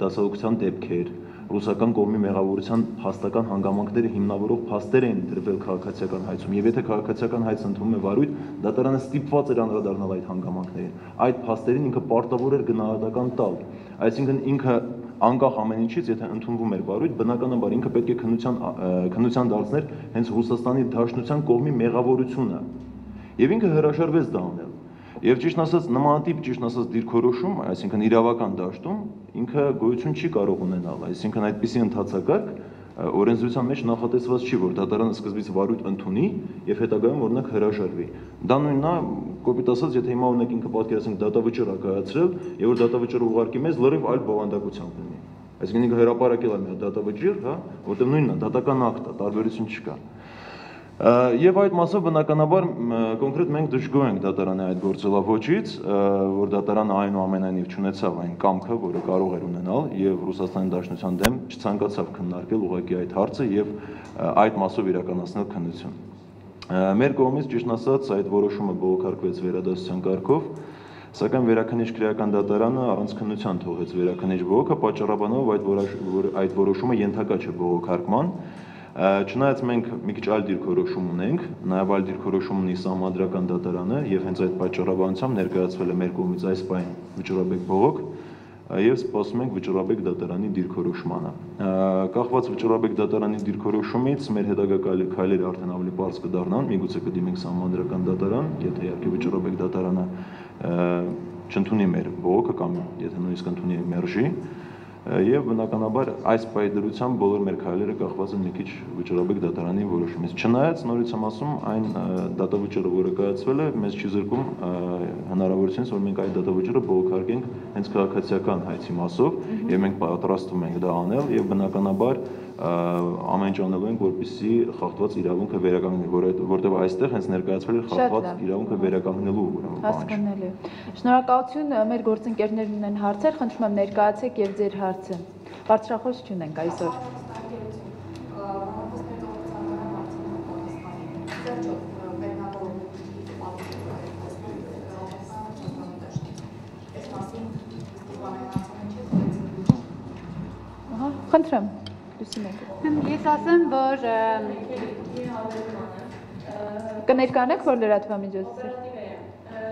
դասալուկության դեպքեր, ռուսական կողմի մեղավորության փաստական հանգամանքները հիմնավորող փաստեր են դրվել քաղաքացիական հայցում եւ եթե քաղաքացիական հայցը ընդունում է վարույթ դատարանը ստիպված էր անդրադառնալ այդ հանգամանքներին այդ փաստերին ինքը պարտավոր էր գնահատական տալ այսինքն ինքը անկախ ամեն ինչից եթե ընդունվում էր վարույթ բնականաբար ինքը պետք է քննության քննության դարձներ հենց Ռուսաստանի Դաշնության կողմի մեղավորությունը եւ ինքը հրաժարվեց դա անել Եվ ճիշտ ասած նմանատիպ ճիշտ ասած դիրքորոշում, այսինքն իրավական դաշտում ինքը գոյություն չի կարող ունենալ, այսինքն այդպիսի ընթացակարգ օրենսդրության մեջ նախատեսված չի, որ դատարանը սկզբից վարույթ ընդունի եւ հետագայում օրինակ հրաժարվի։ Դա նույնն է, կոպիտ ասած, եթե հիմա օրինակ ինքը պատկերացնենք դատավճիռ ակայացրել, եւ որ դատավճիռը ուղարկի մեզ լրիվ այլ բովանդակությամբ լինի։ Այսինքն ինքը հրաապարակել է մի դատավճիռ, հա, որտեղ նույնն է, դատական ակտ է, տարբերություն չկա։ Եվ այդ մասով բնականաբար կոնկրետ մենք դժգոհ ենք դատարանի այդ գործելավոճից, որ դատարանը այնուամենայնիվ չունեցավ այն կամքը, որը կարող էր ունենալ եւ Ռուսաստանի Դաշնության դեմ չցանկացավ քննարկել ուղղակի այդ հարցը եւ այդ մասով իրականացնել քննություն։ Մեր կողմից ճիշտ ասած այդ որոշումը բողոքարկվեց վերադասության կարգով, սակայն վերաքնիչ քրեական դատարանը առանց քննության թողեց վերաքնիչ բողոքը պատճառաբանով այդ որ այդ որոշումը ենթակա չէ բողոքարկման Չնայած մենք մի քիչ այլ դիրքորոշում ունենք, նաև այլ դիրքորոշում ունի համադրական դատարանը եւ հենց այդ պատճառաբանությամբ ներկայացվել է մեր կողմից այս պայն վճռաբեկ բողոք եւ սպասում ենք վճռաբեկ դատարանի դիրքորոշմանը։ Կախված վճռաբեկ դատարանի դիրքորոշումից մեր հետագա քայլերը արդեն ավելի բարձ կդառնան, միգուցե կդիմենք համադրական դատարան, եթե իհարկե վճռաբեկ դատարանը չընդունի մեր բողոքը կամ եթե նույնիսկ ընդունի մերժի, եւ բնականաբար այս պայդրությամբ բոլոր մեր քայլերը կախված են մի քիչ վճռաբեկ դատարանի որոշումից։ Չնայած նորից եմ ասում, այն դատավճիռը, որը կայացվել է, մեզ չի զրկում հնարավորությունից, որ մենք այդ դատավճիռը բողոքարկենք հենց քաղաքացիական հայցի մասով եւ մենք պատրաստվում ենք դա անել եւ բնականաբար ամեն ինչ անելու ենք, որպեսզի խախտված իրավունքը վերականգնի, որ որտեղ այստեղ հենց ներկայացվել է խախտված իրավունքը վերականգնելու ուրեմն Հասկանալի Շնորհակալություն, մեր գործընկերներն ունեն հարցեր, խնդրում եմ ներկայացեք եւ ձեր հարցը։ Բարձրախոս չունենք այսօր։ Ահա, խնդրեմ։ Լուսինե։ Ես ասեմ, որ Կներկանեք, որ լրատվամիջոցը։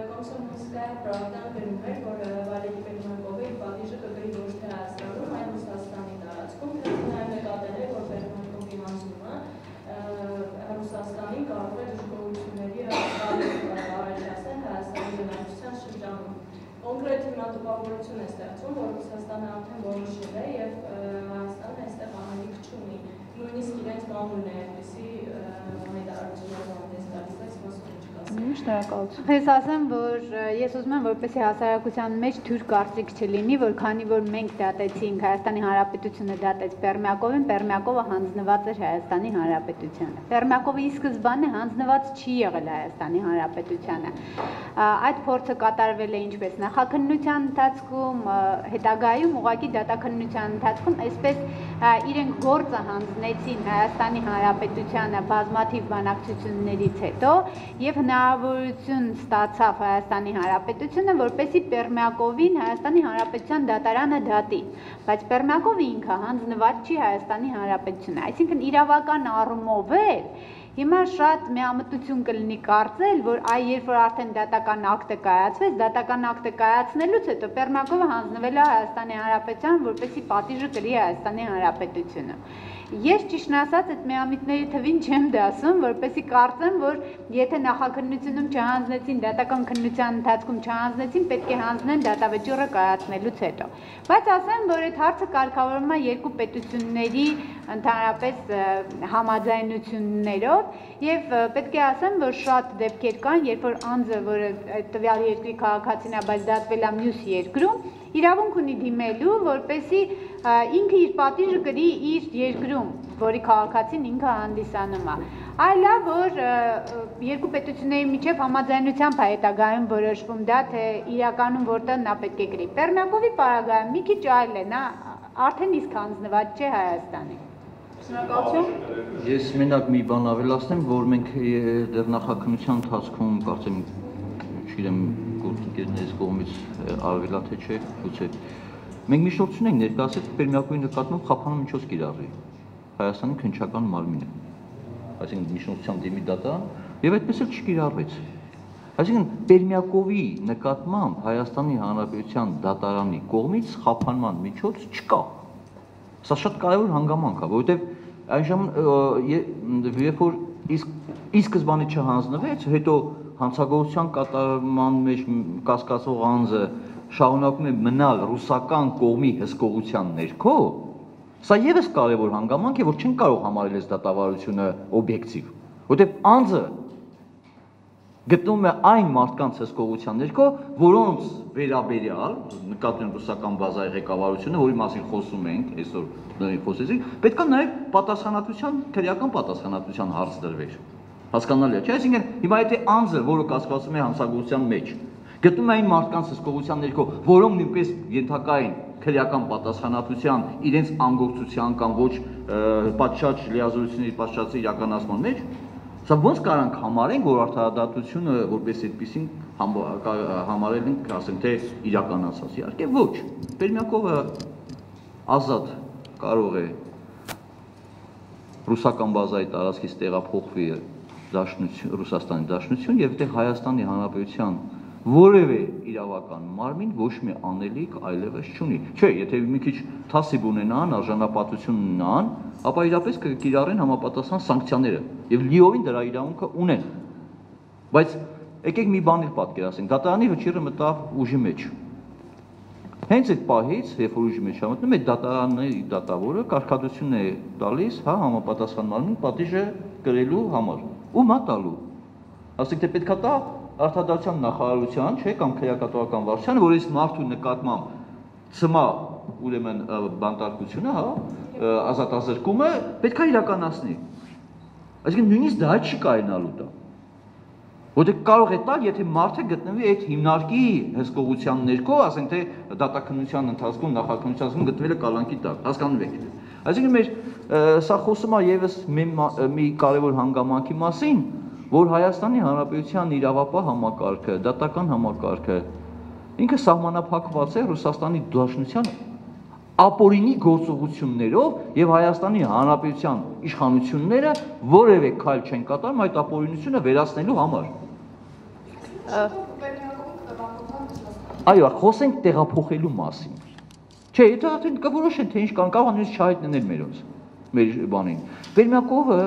Կոմսոմոլսկայա պրավդան գրում էր, որ Վալերի Պերմակովի պատիժը կգրի ոչ թե Հայաստանում, այլ Ռուսաստանի տարածքում, դրանք նաև նկատել է, որ Պերմակովի հանձնումը Ռուսաստանին կարող է դժգոհությունների առաջացնել Հայաստանի բնակչության շրջանում։ Կոնկրետ հիմա տպավորություն է ստեղծում, որ Ռուսաստանը արդեն որոշել է եւ անելիք չունի։ Նույնիսկ իրենց մամուլն է այդպեսի հայտարարություններ հանդես գալիս, այս ոսկե չկասեմ։ Շնորհակալություն։ Ես ասեմ, որ ես ուզում եմ, որպեսի հասարակության մեջ թյուր կարծիք չլինի, որ քանի որ մենք դատեցինք Հայաստանի Հանրապետությունը դատեց Պերմյակովին, Պերմյակովը հանձնված էր Հայաստանի Հանրապետությանը։ Պերմյակովը ի սկզբանե հանձնված չի եղել Հայաստանի Հանրապետությանը։ Այդ փորձը կատարվել է ինչպես նախաքննության ընթացքում, հետագայում ուղղակի դատաքննության ընթացքում այսպես իրենք գործը հանձնեցին Հայաստանի Հանրապետությանը բազմաթիվ բանակցություններից հետո եւ հնարավորություն ստացավ Հայաստանի Հանրապետությունը, որպեսի Պերմյակովին Հայաստանի Հանրապետության դատարանը դատի, բայց Պերմյակովը ինքը հանձնված չի Հայաստանի Հանրապետությունը, այսինքն իրավական առումով էլ Հիմա շատ միամտություն կլինի կարծել, որ այ երբ որ արդեն դատական ակտը կայացվեց, դատական ակտը կայացնելուց հետո Պերմակովը հանձնվել է Հայաստանի Հանրապետության, որպեսի պատիժը կրի Հայաստանի Հանրապետությունը։ Ես ճիշտն ասած այդ միամիտների թվին չեմ դասում, որպեսի կարծեմ, որ եթե նախաքննությունում չհանձնեցին, դատական քննության ընթացքում չհանձնեցին, պետք է հանձնեն դատավճիռը կայացնելուց հետո։ Բայց ասեմ, որ այդ հարցը կարգավորվում է երկու պետությունների ընդհանրապես համաձայնություններով եւ պետք է ասեմ, որ շատ դեպքեր կան, երբ որ անձը, որը այդ տվյալ երկրի քաղաքացին է, բայց դատվել է մյուս երկրում, իրավունք ունի դիմելու, որպեսի ինքը իր պատիժը կրի իր երկրում, որի քաղաքացին ինքը հանդիսանում է։ Այլ է, որ երկու պետությունների միջև համաձայնությամբ է հետագայում որոշվում դա, թե իրականում որտեղ նա պետք է գրի։ Պերմյակովի պարագայում մի քիչ այլ է, նա արդեն իսկ հանձնված չէ Հայաստանի։ Շնորհակալություն։ Ես մենակ մի բան ավելացնեմ, որ մենք դեռ նախաքննության ընթացքում կարծեմ, չգիտեմ, գործընկերներից կողմից ե, արվել է թե չէ, գուցե մենք միջնորդություն ենք ներկայացել Պերմյակոյի նկատմամբ խափանու միջոց կիրառի Հայաստանի քնչական մարմինը։ Այսինքն միջնորդության դիմի դատա եւ այդպես էլ չկիրառվեց։ Այսինքն Պերմյակովի նկատմամբ Հայաստանի Հանրապետության դատարանի կողմից խափանման միջոց չկա։ Սա շատ կարևոր հանգամանք է, որովհետև այժմ երբ որ իսկ ի սկզբանե չհանձնվեց, հետո հանցագործության կատարման մեջ կասկածող անձը շարունակում է մնալ ռուսական կողմի հսկողության ներքո, սա եւս կարևոր հանգամանք է, որ չեն կարող համարել այս դատավարությունը օբյեկտիվ, որովհետև անձը գտնվում է այն մարդկանց հսկողության ներքո, որոնց վերաբերյալ նկատի ռուսական բազայի ղեկավարությունը, որի մասին խոսում ենք, այսօր դրանից խոսեցինք, պետքա նաև պատասխանատվության, քրեական պատասխանատվության հարց դրվեր։ Հասկանալի է, չէ՞, այսինքն հիմա եթե անձը, որը կասկածում է հանցագործության մեջ, գտնում է այն մարդկանց հսկողության ներքո, որոնք նույնպես ենթակա են քրեական պատասխանատվության, իրենց անգործության կամ ոչ պատշաճ լիազորությունների պատշաճի իրականացման մեջ, Սա ոնց կարանք համարենք, որ արդարադատությունը որպես այդպեսին համ, համարել ենք, ասենք թե իրականացած։ Իհարկե ոչ։ Պերմյակովը ազատ կարող է ռուսական բազայի տարածքից տեղափոխվի Ռուսաստանի դաշնություն եւ այդտեղ Հայաստանի Հանրապետության որևէ իրավական մարմին ոչ մի անելիք այլևս չունի։ Չէ, եթե մի քիչ թասիբ ունենան, արժանապատվություն ունենան, ապա իրապես կկիրառեն համապատասխան սանկցիաները եւ լիովին դրա իրավունքը ունեն։ Բայց եկեք մի բան էլ պատկերացնենք։ Դատարանի վճիռը մտավ ուժի մեջ։ Հենց այդ պահից, երբ որ ուժի մեջ համտնում է դատարանի դատավորը կարգադրություն է տալիս, հա, համապատասխան մարմին պատիժը կրելու համար։ Ում է տալու։ Ասենք թե պետքա տա արտադրության նախարարության, չէ, կամ քրեակատորական վարչության, որ այս մարդու նկատմամբ ծմա ուրեմն բանտարկությունը, հա, ազատազրկումը պետք է իրականացնի։ Այսինքն նույնիսկ դա չի կարենալու դա։ Որտեղ կարող է տալ, եթե մարդը գտնվի այդ հիմնարկի հսկողության ներքո, ասենք թե դատաքննության ընթացքում, նախաքննության ընթացքում գտնվել է կալանքի տակ, հասկանում եք։ Այսինքն մեր սա խոսում է եւս մի կարևոր հանգամանքի մասին, որ Հայաստանի Հանրապետության իրավապահ համակարգը, դատական համակարգը ինքը սահմանափակված է Ռուսաստանի Դաշնության ապօրինի գործողություններով եւ Հայաստանի Հանրապետության իշխանությունները որևէ քայլ չեն կատարում այդ ապօրինությունը վերացնելու համար։ Այո, խոսենք տեղափոխելու մասին։ Չէ, եթե արդեն կորոշեն թե ինչ կան, կարող են նույնիսկ չհայտնել մերոնց մեր բանին։ Վերմակովը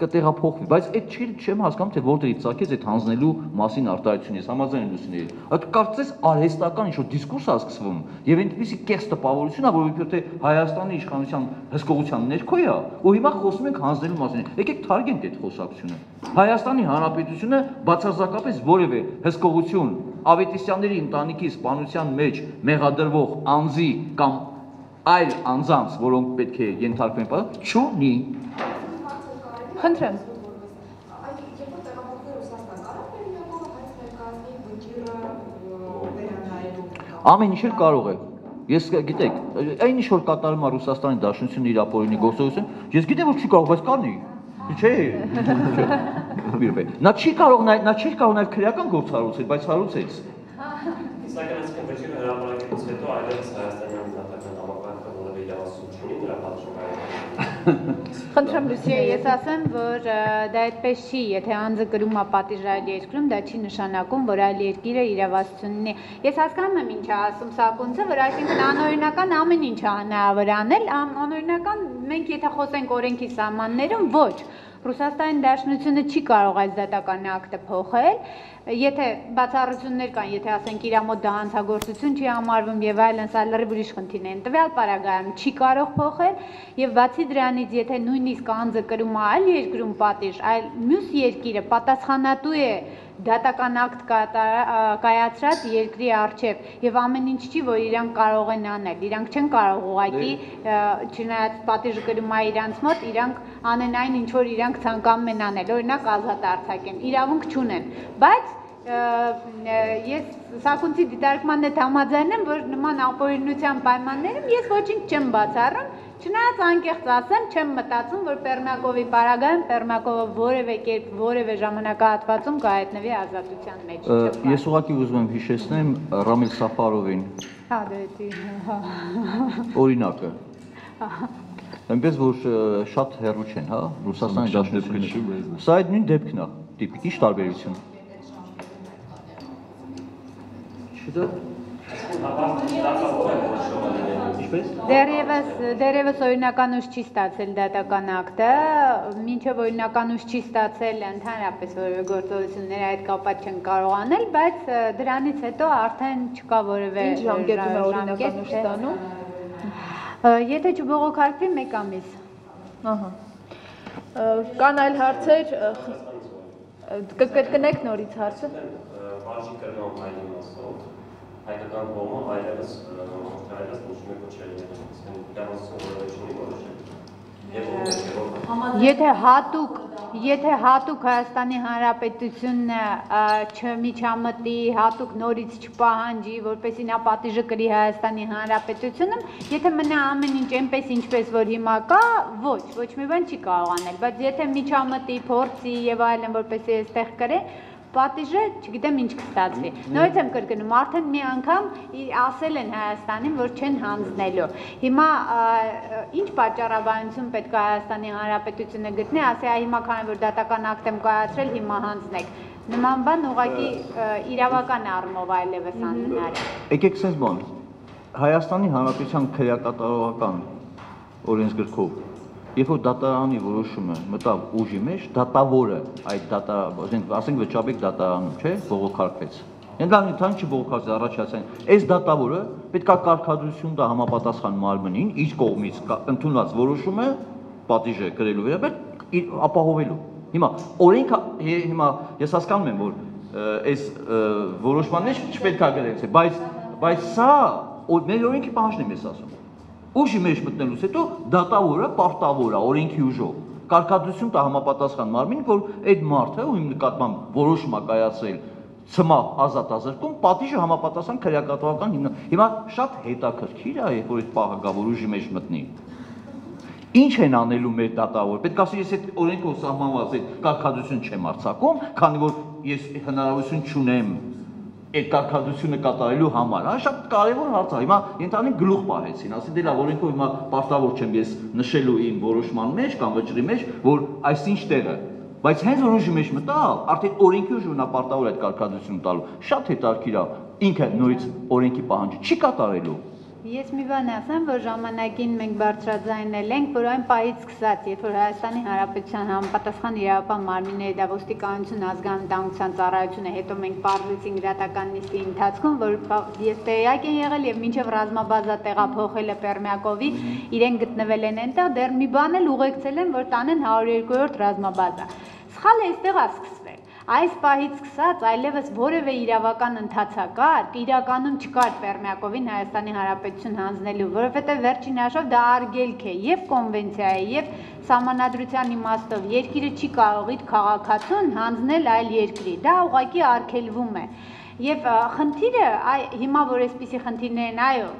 կտեղափոխվի, բայց այդ չի չեմ հասկանում թե որտեղից ցակեց այդ հանձնելու մասին արտահայտությունը։ Ես համաձայն եմ լուսիների։ Այդ կարծես արհեստական ինչ-որ դիսկուրս է սկսվում եւ այնպեսի կես տպավորություն է, որ իբրև թե Հայաստանի իշխանության հսկողության ներքո է, ու հիմա խոսում ենք հանձնելու մասին։ Եկեք թարգենք այդ խոսակցությունը։ Հայաստանի Հանրապետությունը բացարձակապես որևէ հսկողություն Ավետիսյանների ընտանիքի սպանության մեջ մեղադրվող անձի կամ այլ անձանց, որոնք պետք է ենթարկվեն, չունի։ Խնդրեմ։ Այդ երբ որ տեղափոխվի Ռուսաստան, կարող է միակողը հայց ներկայացնի վճիրը վերանայելու Ամեն ինչ էլ կարող է։ Ես գիտեք, այն ինչ որ կատարում է Ռուսաստանի Դաշնությունը իր ապօրինի գործողություն, ես գիտեմ որ չի կարող, բայց կանի։ Չէ։ Միրբե։ Նա չի կարող նա չի կարող նաև քրեական գործ հարուցել, բայց հարուցեց։ Սակայն այսինքն վճիրը հրապարակելուց հետո այլևս Հայաստանյան դատական համակարգը որևէ իրավասություն չունի դրա պատժողային։ Խնդրեմ Չէ, Լուսինե, ես ասեմ, որ դա այդպես չի, եթե անձը կրում է պատիժ այլ երկրում, դա չի նշանակում, որ այլ երկիրը իրավասություն ունի։ Ես հասկանում եմ ինչ է ասում Սակունցը, որ այսինքն անօրինական ամեն ինչ է հնարավոր անել, անօրինական մենք եթե խոսենք օրենքի սահմաններում, ոչ։ Ռուսաստանի Դաշնությունը չի կարող այս դատական ակտը փոխել, եթե բացառություններ կան, եթե ասենք իր մոտ դա հանցագործություն չի համարվում եւ այլն, սա լրիվ ուրիշ խնդիրն է։ Տվյալ պարագայում չի կարող փոխել եւ բացի դրանից, եթե նույնիսկ անձը կրում է այլ երկրում պատիժ, այլ մյուս երկիրը պատասխանատու է դատական ակտ կայացրած երկրի արչև եւ ամեն ինչ չի որ իրանք կարող են անել իրանք չեն կարող ուղակի չնայած պատիժը կրում է իրանց մոտ իրանք անեն այն ինչ որ իրանք ցանկանում են անել օրինակ ազատ արձակեն իրավունք չունեն բայց ես սակունցի դիտարկման հետ համաձայն եմ որ նման ապօրինության պայմաններում ես ոչինչ չեմ բացառում Չնայած անկեղծ ասեմ, չեմ մտածում, որ Պերմակովի պարագայում Պերմակովը որևէ կերպ որևէ ժամանակահատվածում կհայտնվի ազատության մեջ։ Ես ուղղակի ուզում եմ հիշեցնեմ Ռամիլ Սաֆարովին Հա, դե հա։ օրինակը։ Այնպես որ շատ հեռու չեն, հա, Ռուսաստանի բայց- Սա այդ նույն դեպքն է, տիպիկ, ի՞նչ տարբերություն։ Չդա։ Ինչպես։ Դեռևս դեռևս օրինական ուժ չի ստացել դատական ակտը, մինչև օրինական ուժ չի ստացել ընդհանրապես որևէ գործողություններ այդ կապած չեն կարող անել, բայց դրանից հետո արդեն չկա որևէ Ինչ ժամկետում է օրինական ժամկետ, ուժ թե- ստանում։ Եթե չբողոքարկվի 1 ամիս։ Ահա։ Կան այլ հարցեր, կկրկնեք նորից հարցը։ Բաժի կրնով հայտնի մասով հայկական կողմը այլևս այլևս ոչ ոչ չի ասեն իրավասություն որևէ չի որոշել։ Եվ ո՞նց է որ Եթե հատուկ եթե հատուկ Հայաստանի Հանրապետությունը չմիջամտի, հատուկ նորից չպահանջի, որպեսզի նա պատիժը կրի Հայաստանի Հանրապետությունում, եթե մնա ամեն ինչ այնպես ինչպես որ հիմա կա, ոչ, ոչ մի բան չի կարող անել, բայց եթե միջամտի, փորձի եւ այլն, որպեսզի այստեղ կրե, Պատիժը, չգիտեմ ինչ կստացվի։ Նորից եմ կրկնում, արդեն մի անգամ ասել են Հայաստանին, որ չեն հանձնելու։ Հիմա ինչ պատճառաբանություն պետք է Հայաստանի Հանրապետությունը գտնի, ասի, այ հիմա քանի որ դատական ակտ եմ կայացրել, հիմա հանձնեք։ Նման բան ուղղակի իրավական առումով այլևս անհնար է։ Եկեք sense բան։ Հայաստանի Հանրապետության քրեակատարողական օրենսգրքով Երբ որ դատարանի որոշումը մտավ ուժի մեջ, դատավորը այդ դատա, ասենք, ասենք վճաբեկ դատարանում, չէ, բողոքարկվեց։ Ենթան ինքան չբողոքարկեց առաջացան։ Այս դատավորը պետքա կարգադրություն տա համապատասխան մարմնին, իր կողմից ընդունված որոշումը պատիժը կրելու վերաբեր իր ապահովելու։ Հիմա օրենքը հիմա ես հասկանում եմ, որ այս որոշման մեջ չպետք է գրել, բայց բայց սա մեր օրենքի պահանջն եմ ես ասում։ Ուժի մեջ մտնելուց հետո դատավորը պարտավոր է օրենքի ուժով կարգադրություն տա համապատասխան մարմին, որ այդ մարդը ում նկատմամբ որոշում է կայացրել ծմա ազատ ազրկում, պատիժը համապատասխան քրեակատվական հիմնա։ Հիմա շատ հետաքրքիր է, երբ որ այդ պահը գա, որ ուժի մեջ մտնի։ Ինչ են անելու մեր դատավոր։ Պետք է ասի, ես այդ օրենքով սահմանված այդ կարգադրություն չեմ արձակում, քանի որ ես հնարավորություն չունեմ այդ կարգադրությունը կատարելու համար, հա շատ կարևոր հարց է։ Հիմա ենթանին գլուխ պահեցին, ասի դե լավ օրենքով հիմա պարտավոր չեմ ես նշելու իմ որոշման մեջ կամ վճռի մեջ, որ այսինչ տեղը Բայց հենց որ ուժի մեջ մտավ, արդեն օրենքի ուժը նա պարտավոր այդ կարգադրությունը տալու։ Շատ հետաքրքիր է։ Ինքը նորից օրենքի պահանջը չի կատարելու։ Ես մի բան ասեմ, որ ժամանակին մենք բարձրաձայնել ենք, որ այն պահից սկսած, երբ որ Հայաստանի Հանրապետության համապատասխան իրավապահ մարմինների դա ոստիկանություն ազգանտանության ծառայությունը, հետո մենք պարզեցինք դատական նիստի ընթացքում, որ ես տեղյակ եմ եղել եւ մինչեւ ռազմաբազա տեղափոխելը Պերմյակովի, իրեն գտնվել են այնտեղ, դեռ մի բան էլ ուղեկցել են, որ տանեն 102-րդ ռազմաբազա։ Սխալը այստեղ է սկսվել Այս պահից սկսած այլևս որևէ իրավական ընթացակարգ իրականում չկար Պերմյակովին Հայաստանի Հանրապետություն հանձնելու, որովհետև վերջին հաշվով դա արգելք է եւ կոնվենցիա է եւ սահմանադրության իմաստով երկիրը չի կարող իր քաղաքացուն հանձնել այլ երկրի։ Դա ուղղակի արգելվում է։ Եվ խնդիրը այ հիմա որ այսպիսի խնդիրներ են, այո,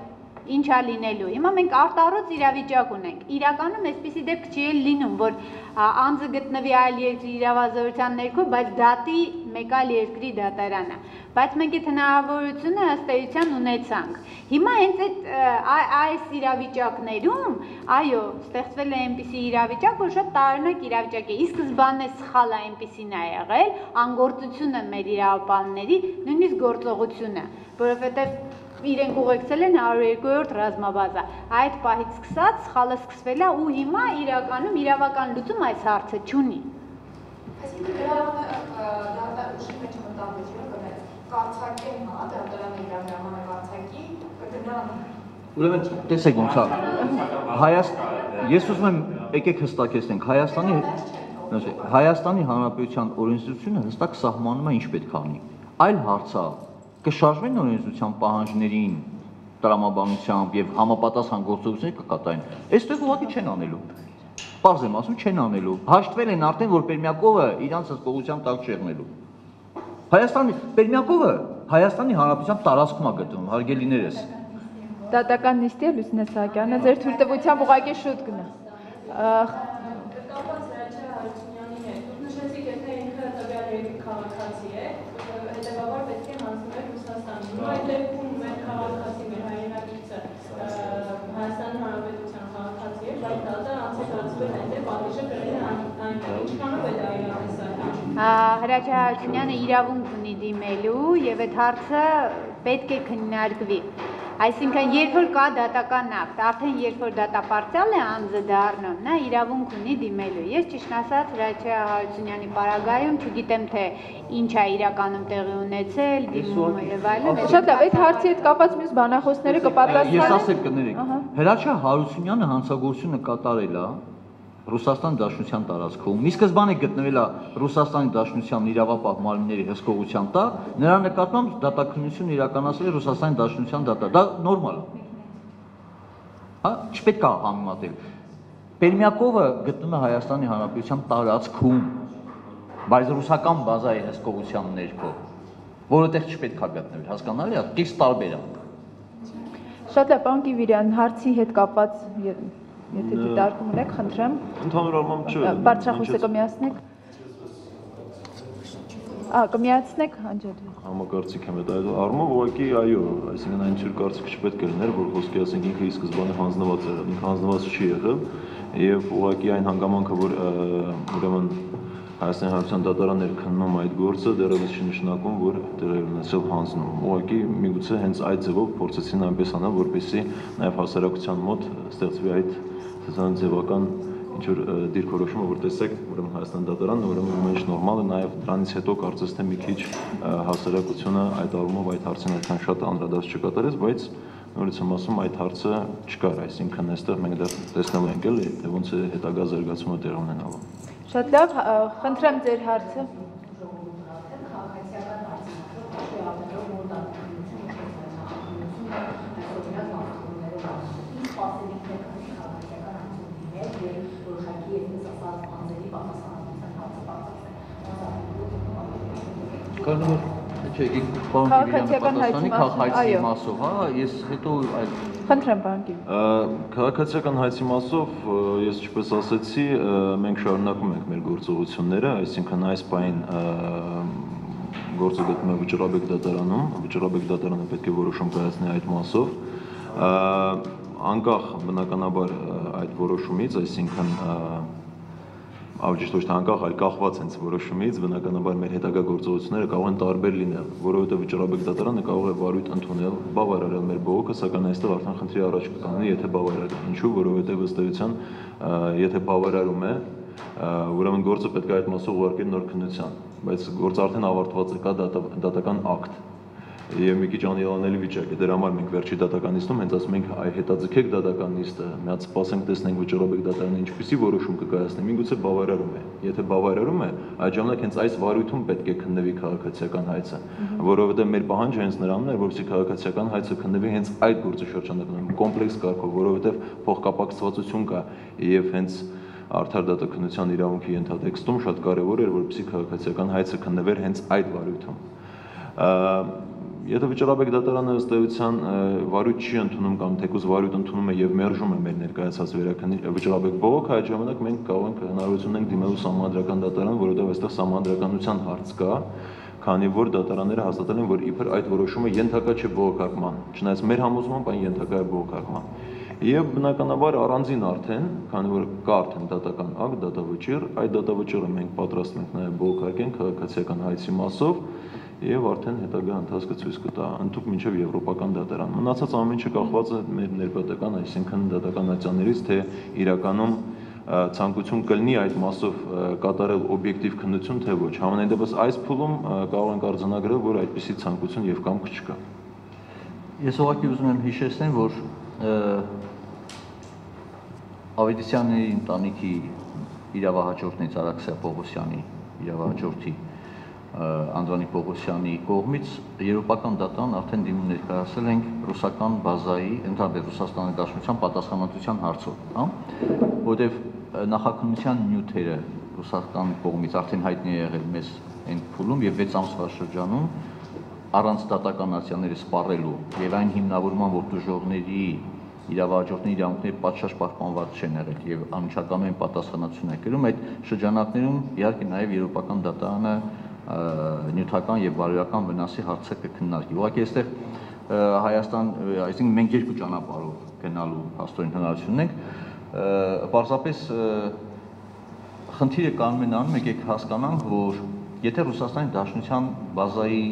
ինչ է լինելու։ Հիմա մենք արտառոց իրավիճակ ունենք։ Իրականում այսպիսի դեպք չի լինում, որ անձը գտնվի այլ երկրի իրավազորության ներքո, բայց դատի մեկ այլ երկրի դատարանը։ Բայց մենք այդ հնարավորությունը ըստ էության ունեցանք։ Հիմա հենց այդ այս իրավիճակներում, այո, ստեղծվել է այնպիսի իրավիճակ, որ շատ տարօրինակ իրավիճակ է։ Ի սկզբանե սխալ այնպիսին է եղել, անգործությունը մեր իրավապանների, նույնիսկ գործողությունը, որովհետև իրենք ուղեկցել են 102-րդ ռազմաբազա։ Այդ պահից սկսած սխալը սկսվել է ու հիմա իրականում իրավական լուծում այս հարցը չունի։ Այսինքն դրանը դատա ուժի մեջ մտավ ոչ կներ կարծակեն, հա, դատարանը իր ժամանակացակի կգնան Ուրեմն տեսեք ոնց է։ Հայաստան ես ուզում եմ եկեք հստակեցնենք Հայաստանի Հայաստանի Հանրապետության օրենսդրությունը հստակ սահմանում է ինչ պետք է անի։ Այլ հարց է կշարժվեն օրենսդրության պահանջներին տրամաբանությամբ եւ համապատասխան գործողություններ կկատարեն։ Այստեղ ուղղակի չեն անելու։ Պարզ եմ ասում, չեն անելու։ Հաշտվել են արդեն, որ Պերմյակովը իրանց հսկողության տակ չեղնելու։ Հայաստանի Պերմյակովը Հայաստանի Հանրապետության տարածքում է գտնվում, հարգելիներս։ Դատական նիստի է Լուսինե Սահակյանը ձեր թույլտվությամբ ուղղակի շուտ գնա։ Ա, Կապված Հրաչյա Հարությունյանի հետ, դուք նշեցիք, եթե ինքը տվյալ երկրի քաղաքացի է, հետևաբար պետք է հանձնել Ռուսաստանին։ Ու այդ դեպքում մեր քաղաքացի, մեր հայրենակիցը Հայաստանի Հանրապետության քաղաքացի է, բայց դատը անցկացվել այնտեղ պատիժը կրել է այնտեղ։ Ինչքանով է դա իրատեսական։ Հրաչյա Հարությունյանը իրավունք ունի դիմելու եւ այդ հարցը պետք է քննարկվի։ Այսինքն, երբ որ կա դատական ակտ, արդեն երբ որ դատապարտյալ է անձը դառնում, նա իրավունք ունի դիմելու։ Ես ճիշտ ասած Հրաչյա Հարությունյանի պարագայում չգիտեմ թե ինչ է իրականում տեղի ունեցել, դիմումը եւ այլն։ Շատ լավ, այդ հարցի հետ կապված մյուս բանախոսները Ես կպատասխանեն։ ասել կներեք։ Հրաչյա Հարությունյանը հանցագործությունը կատարել է Ռուսաստան Դաշնության տարածքում։ Մի սկզբանե գտնվել է Ռուսաստանի Դաշնության իրավապահ մարմինների հսկողության տակ, նրա նկատմամբ դատաքննություն իրականացրել է Ռուսաստանի Դաշնության դատա։ Դա նորմալ է։ Հա, չպետք է համեմատել։ Պերմյակովը գտնվում է Հայաստանի Հանրապետության տարածքում, բայց ռուսական բազայի հսկողության ներքո, որովհետև չպետք է գտնվել, հասկանալի է, ճիշտ տարբեր է։ Շատ լավ, պարոն Կիվիրյան, հարցի հետ կապված եթե դիտարկում ունեք, խնդրեմ։ Ընդհանուր առմամբ չէ։ Բարձրախոսը կմիացնեք։ Ա, կմիացնեք, անջատի։ Համակարծիք եմ այդ առումով ուղղակի այո, այսինքն այն ծուր կարծիքը չպետք է լիներ, որ խոսքի ասենք ինքը ի սկզբանե հանձնված է, ինքը հանձնված չի եղել եւ ուղղակի այն հանգամանքը, որ ուրեմն Հայաստանի Հանրապետության դատարաններ քննում այդ գործը դեռևս չի նշանակում, որ դեռ ունեցել հանձնում։ Ուղղակի միգուցե հենց այդ ձևով փորձեցին այնպես անել, որպեսզի նաև հասարակության մոտ ստեղծվի այդ սեզան ձևական ինչ որ դիրքորոշումը, որ տեսեք, ուրեմն Հայաստան դատարանն ուրեմն ուրեմն նորմալ է, նաև դրանից հետո կարծես թե մի քիչ հասարակությունը այդ առումով այդ հարցին այդքան շատ անդրադարձ չկատարեց, բայց նորից եմ ասում, այդ հարցը չկար, այսինքն այստեղ մենք դեռ տեսնելու ենք էլի, թե ոնց է հետագա զարգացումը տեղի ունենալու։ Շատ լավ, խնդրեմ ձեր հարցը։ Կարևոր չէ, Քաղաքացիական Կիլյանը պատասխանի հայցի մասով, քաղաքացի մասով, հա, ես հետո այլ Խնդրեմ, Ա, Քաղաքացիական հայցի մասով ես ինչպես ասացի, մենք շարունակում ենք մեր գործողությունները, այսինքն այս պայն գործը գտնում է Վճռաբեկ դատարանում, Վճռաբեկ դատարանը պետք է որոշում կայացնի այդ մասով։ Անկախ բնականաբար այդ որոշումից, այսինքն ճիշտ ոչ թե անկախ, այլ կախված հենց որոշումից, բնականաբար մեր հետագա գործողությունները կարող են տարբեր լինել, որովհետև վճռաբեկ դատարանը կարող է վարույթ ընդունել, բավարարել մեր բողոքը, սակայն այստեղ արդեն խնդրի առաջ կկանգնի, եթե բավարարի։ Ինչու, որովհետև ըստ էության, եթե բավարարում է, ուրեմն գործը պետք է այդ մասով ուղարկել նոր քննության, բայց գործը արդեն ավարտված է, կա դատա- դատական ակտ եւ մի քիչ անելանելի վիճակ է։ Դրա համար մենք վերջի դատականիստում հենց ասում ենք այ հետաձգեք դատականիստը, միած սպասենք տեսնենք վճռոբեք դատարանը ինչպեսի որոշում կկայացնի։ Միգուցե բավարարում է։ Եթե բավարարում է, այդ ժամանակ հենց այս վարույթում պետք է քննվի քաղաքացիական հայցը, որովհետեւ մեր պահանջը հենց նրանն է, որովհետեւ քաղաքացիական հայցը քննվի հենց այդ գործի շրջանակում, կոմպլեքս կարգով, որովհետեւ փոխկապակցվածություն կա եւ հենց արդար դատականության իրավունքի ենթատեքստում շատ կարևոր էր, որպեսզի քաղաքացիական հայցը քննվեր հենց այդ վարույթում։ Եթե վճռաբեկ դատարանը ըստ էության վարույթ չի ընդունում կամ թեկուզ վարույթ ընդունում է եւ մերժում է մեր ներկայացած վճռաբեկ բողոքը, այդ ժամանակ մենք կարող ենք հնարավորություն ունենք դիմելու համանդրական դատարան, որովհետեւ այստեղ համանդրականության հարց կա, քանի որ դատարանները հաստատել են, որ իբր այդ որոշումը ենթակա չէ բողոքարկման, չնայած մեր համոզմամբ այն ենթակա է բողոքարկման։ Եվ բնականաբար առանձին արդեն, քանի որ կա արդեն դատական ակտ, դատավճիռ, այդ դատավճիռը մենք պատրաստ ենք նաև բողոքարկենք քաղաքացիական հայցի մասով եւ արդեն հետագա ընթացքը ցույց կտա ընդհանուր մինչեւ եվրոպական դատարան։ Մնացած ամեն ինչը կախված է մեր ներբատական, այսինքն դատական ացիաներից, թե իրականում ցանկություն կլինի այդ մասով կատարել օբյեկտիվ քննություն, թե ոչ։ Համենայն դեպս այս փուլում կարող ենք արձանագրել, որ այդպիսի ցանկություն եւ կամք չկա։ Ես ուղղակի ուզում եմ հիշեցնել, որ Ավետիսյանի ընտանիքի իրավահաջորդներից Արաքսիա Պողոսյանի իրավահաջորդի ը, Անդրանիկ Պողոսյանի կողմից Եվրոպական դատարան արդեն դիմում ներկայացել ենք ռուսական բազայի, ընդհանրապես Ռուսաստանի Դաշնության պատասխանատվության հարցով, հա, որտեղ ը, նախաքննության նյութերը ռուսական կողմից արդեն հայտնի է եղել մեզ այն փուլում եւ 6 ամսվա շրջանում առանց դատականացիաները սպառելու եւ այն հիմնավորման, որ դժողների իրավաճորտների իրավունքների պատշաճ պահպանված չեն եղել եւ անմիջական են պատասխանատվություն եկերում այդ շրջանակներում իհարկե նաեւ եվրոպական դատարանը նյութական եւ բարոյական վնասի հարցը կքննարկի։ Ուղղակի այստեղ Հայաստան, այսինքն մենք երկու ճանապարհով գնալու հաստորեն հնարավորություն ունենք։ Պարզապես խնդիրը կանում են անում, եկեք հասկանանք, որ եթե Ռուսաստանի Դաշնության բազայի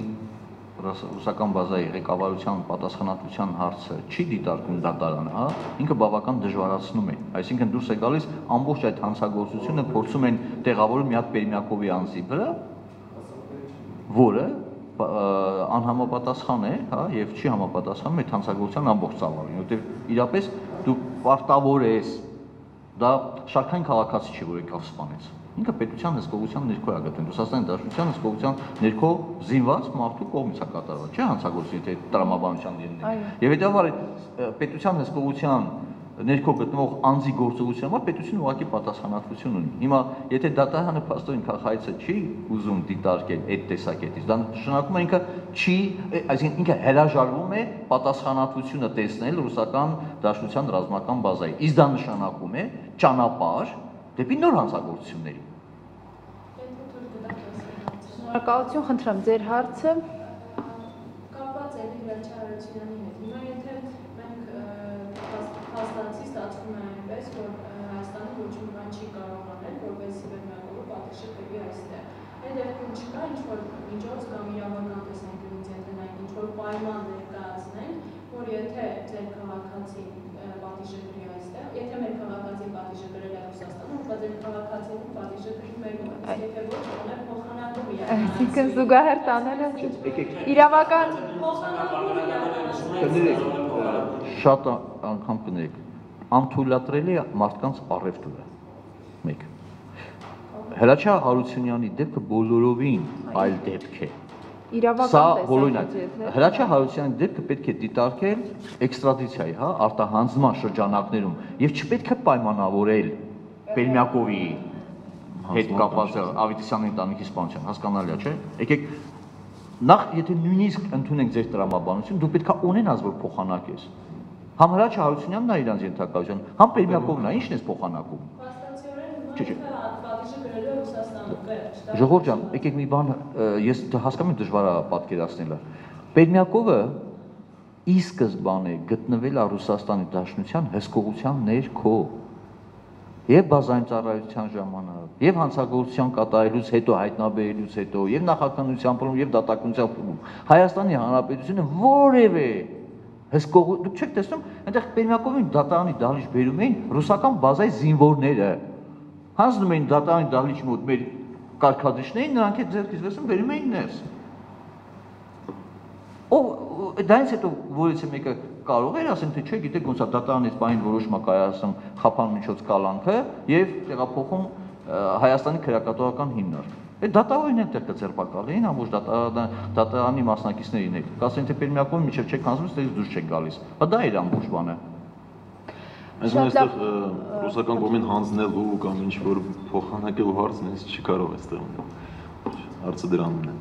ռուս- ռուսական բազայի ղեկավարության պատասխանատվության հարցը չի դիտարկում դատարանը, հա, ինքը բավական դժվարացնում է։ Այսինքն դուրս է գալիս ամբողջ այդ հանցագործությունը փորձում են տեղավորել մի հատ Պերմյակովի անձի վրա, որը անհամապատասխան է, հա, եւ չի համապատասխանում այդ հանցագործության ամբողջ ծավալին, որտեղ իրապես դու պարտավոր ես դա շարքային քաղաքացի չի, որ եկավ սպանեց։ Ինքը պետության հսկողության ներքո է գտնվում։ Ռուսաստանի Դաշնության հսկողության ներքո զինված մարդու կողմից է կատարված, չէ՞ հանցագործություն, եթե տրամաբանության լինի։ Այո։ Եվ հետեւաբար պետության հսկողության ներքո գտնվող անձի գործողության համար պետությունը ուղղակի պատասխանատվություն ունի։ Հիմա եթե դատարանը փաստորեն քաղաքայցը չի ուզում դիտարկել այդ տեսակետից, դա նշանակում է ինքը չի, այսինքն ինքը հրաժարվում է պատասխանատվությունը տեսնել ռուսական դաշնության ռազմական բազայի։ Իսկ դա նշանակում է ճանապարհ դեպի նոր հանցագործությունների։ Շնորհակալություն, խնդրեմ, ձեր հարցը կապված է Լիլիթ ստացվում է այնպես, որ Հայաստանը ոչ մի բան չի կարող անել, որպեսզի Բերմակովը պատիժը կրի այստեղ։ Այդ դեպքում չկա ինչ-որ միջոց կամ իրավական տեսանկյունից եթե նայենք ինչ-որ պայման ներկայացնենք, որ եթե ձեր քաղաքացին պատիժը կրի այստեղ, եթե մեր քաղաքացին պատիժը կրել է Ռուսաստանում, ապա ձեր քաղաքացին պատիժը կրի մեր մոտ։ Իսկ Եթե ոչ, ուներ փոխանակում իրական։ այսինքն զուգահեռ տանելը իրավական Կներեք, շատ ա- անգամ կներեք, անթույլատրելի է մարդկանց առևտուրը։ Մեկ։ Հրաչյա Հարությունյանի դեպքը բոլորովին այլ դեպք է։ Սա իրավական բոլորինակ։ տեսակետ Հրաչյա Հարությունյանի դեպքը պետք է դիտարկել էքստրադիցիայի, հա, արտահանձնման շրջանակներում եւ չպետք է պայմանավորել Պերմյակովի հետ կապված Ավետիսյանի ընտանիքի սպանության, հասկանալի է, չէ՞։ Եկեք նախ եթե նույնիսկ ընդունենք ձեր տրամաբանություն, դու պետքա ունենաս որ փոխանակես։ Համ Հրաչ Հարությունյանն է իրանց ենթակայության, համ Պերմյակովն է, ի՞նչն է փոխանակում։ Չէ, չէ։ Ժողովուրդ ջան, եկեք մի բան, ես դա հասկանում եմ դժվար է պատկերացնելը։ Պերմյակովը ի սկզբանե գտնվել է Ռուսաստանի Դաշնության հսկողության ներքո։ Եվ բազային ծառայության ժամանակ, եւ հանցագործության կատարելուց հետո հայտնաբերելուց հետո, եւ նախաքննության փուլում, եւ դատականության փուլում Հայաստանի Հանրապետությունը որևէ հսկող դուք չեք տեսնում, այնտեղ Պերմյակովին դատարանի դահլիճ բերում էին ռուսական բազայի զինվորները։ Հանձնում էին դատարանի դահլիճ մոտ մեր կարգադրիչներին, նրանք այդ ձեռքից վեսում բերում էին ներս։ Ով դրանից հետո որից մեկը կարող էր ասեն թե չէ, գիտեք ոնց է դատարանից բային որոշում է կայացնում խափան միջոց կալանքը եւ տեղափոխում Հայաստանի քրեակատորական հիմնարկ։ Այդ դատավորին էլ տեղ կձերբակալեին ամբողջ դատարան դատարանի մասնակիցներին հետ։ Կասեն թե Պերմյակովը միջև չեք հանձնում, ստերից դուրս չեք գալիս։ Հա դա էր ամբողջ բանը։ լավ, այստեղ ռուսական կողմին հանձնելու կամ ինչ որ փոխանակելու հարցն էս չի կարող այստեղ։ Հարցը դրանն է։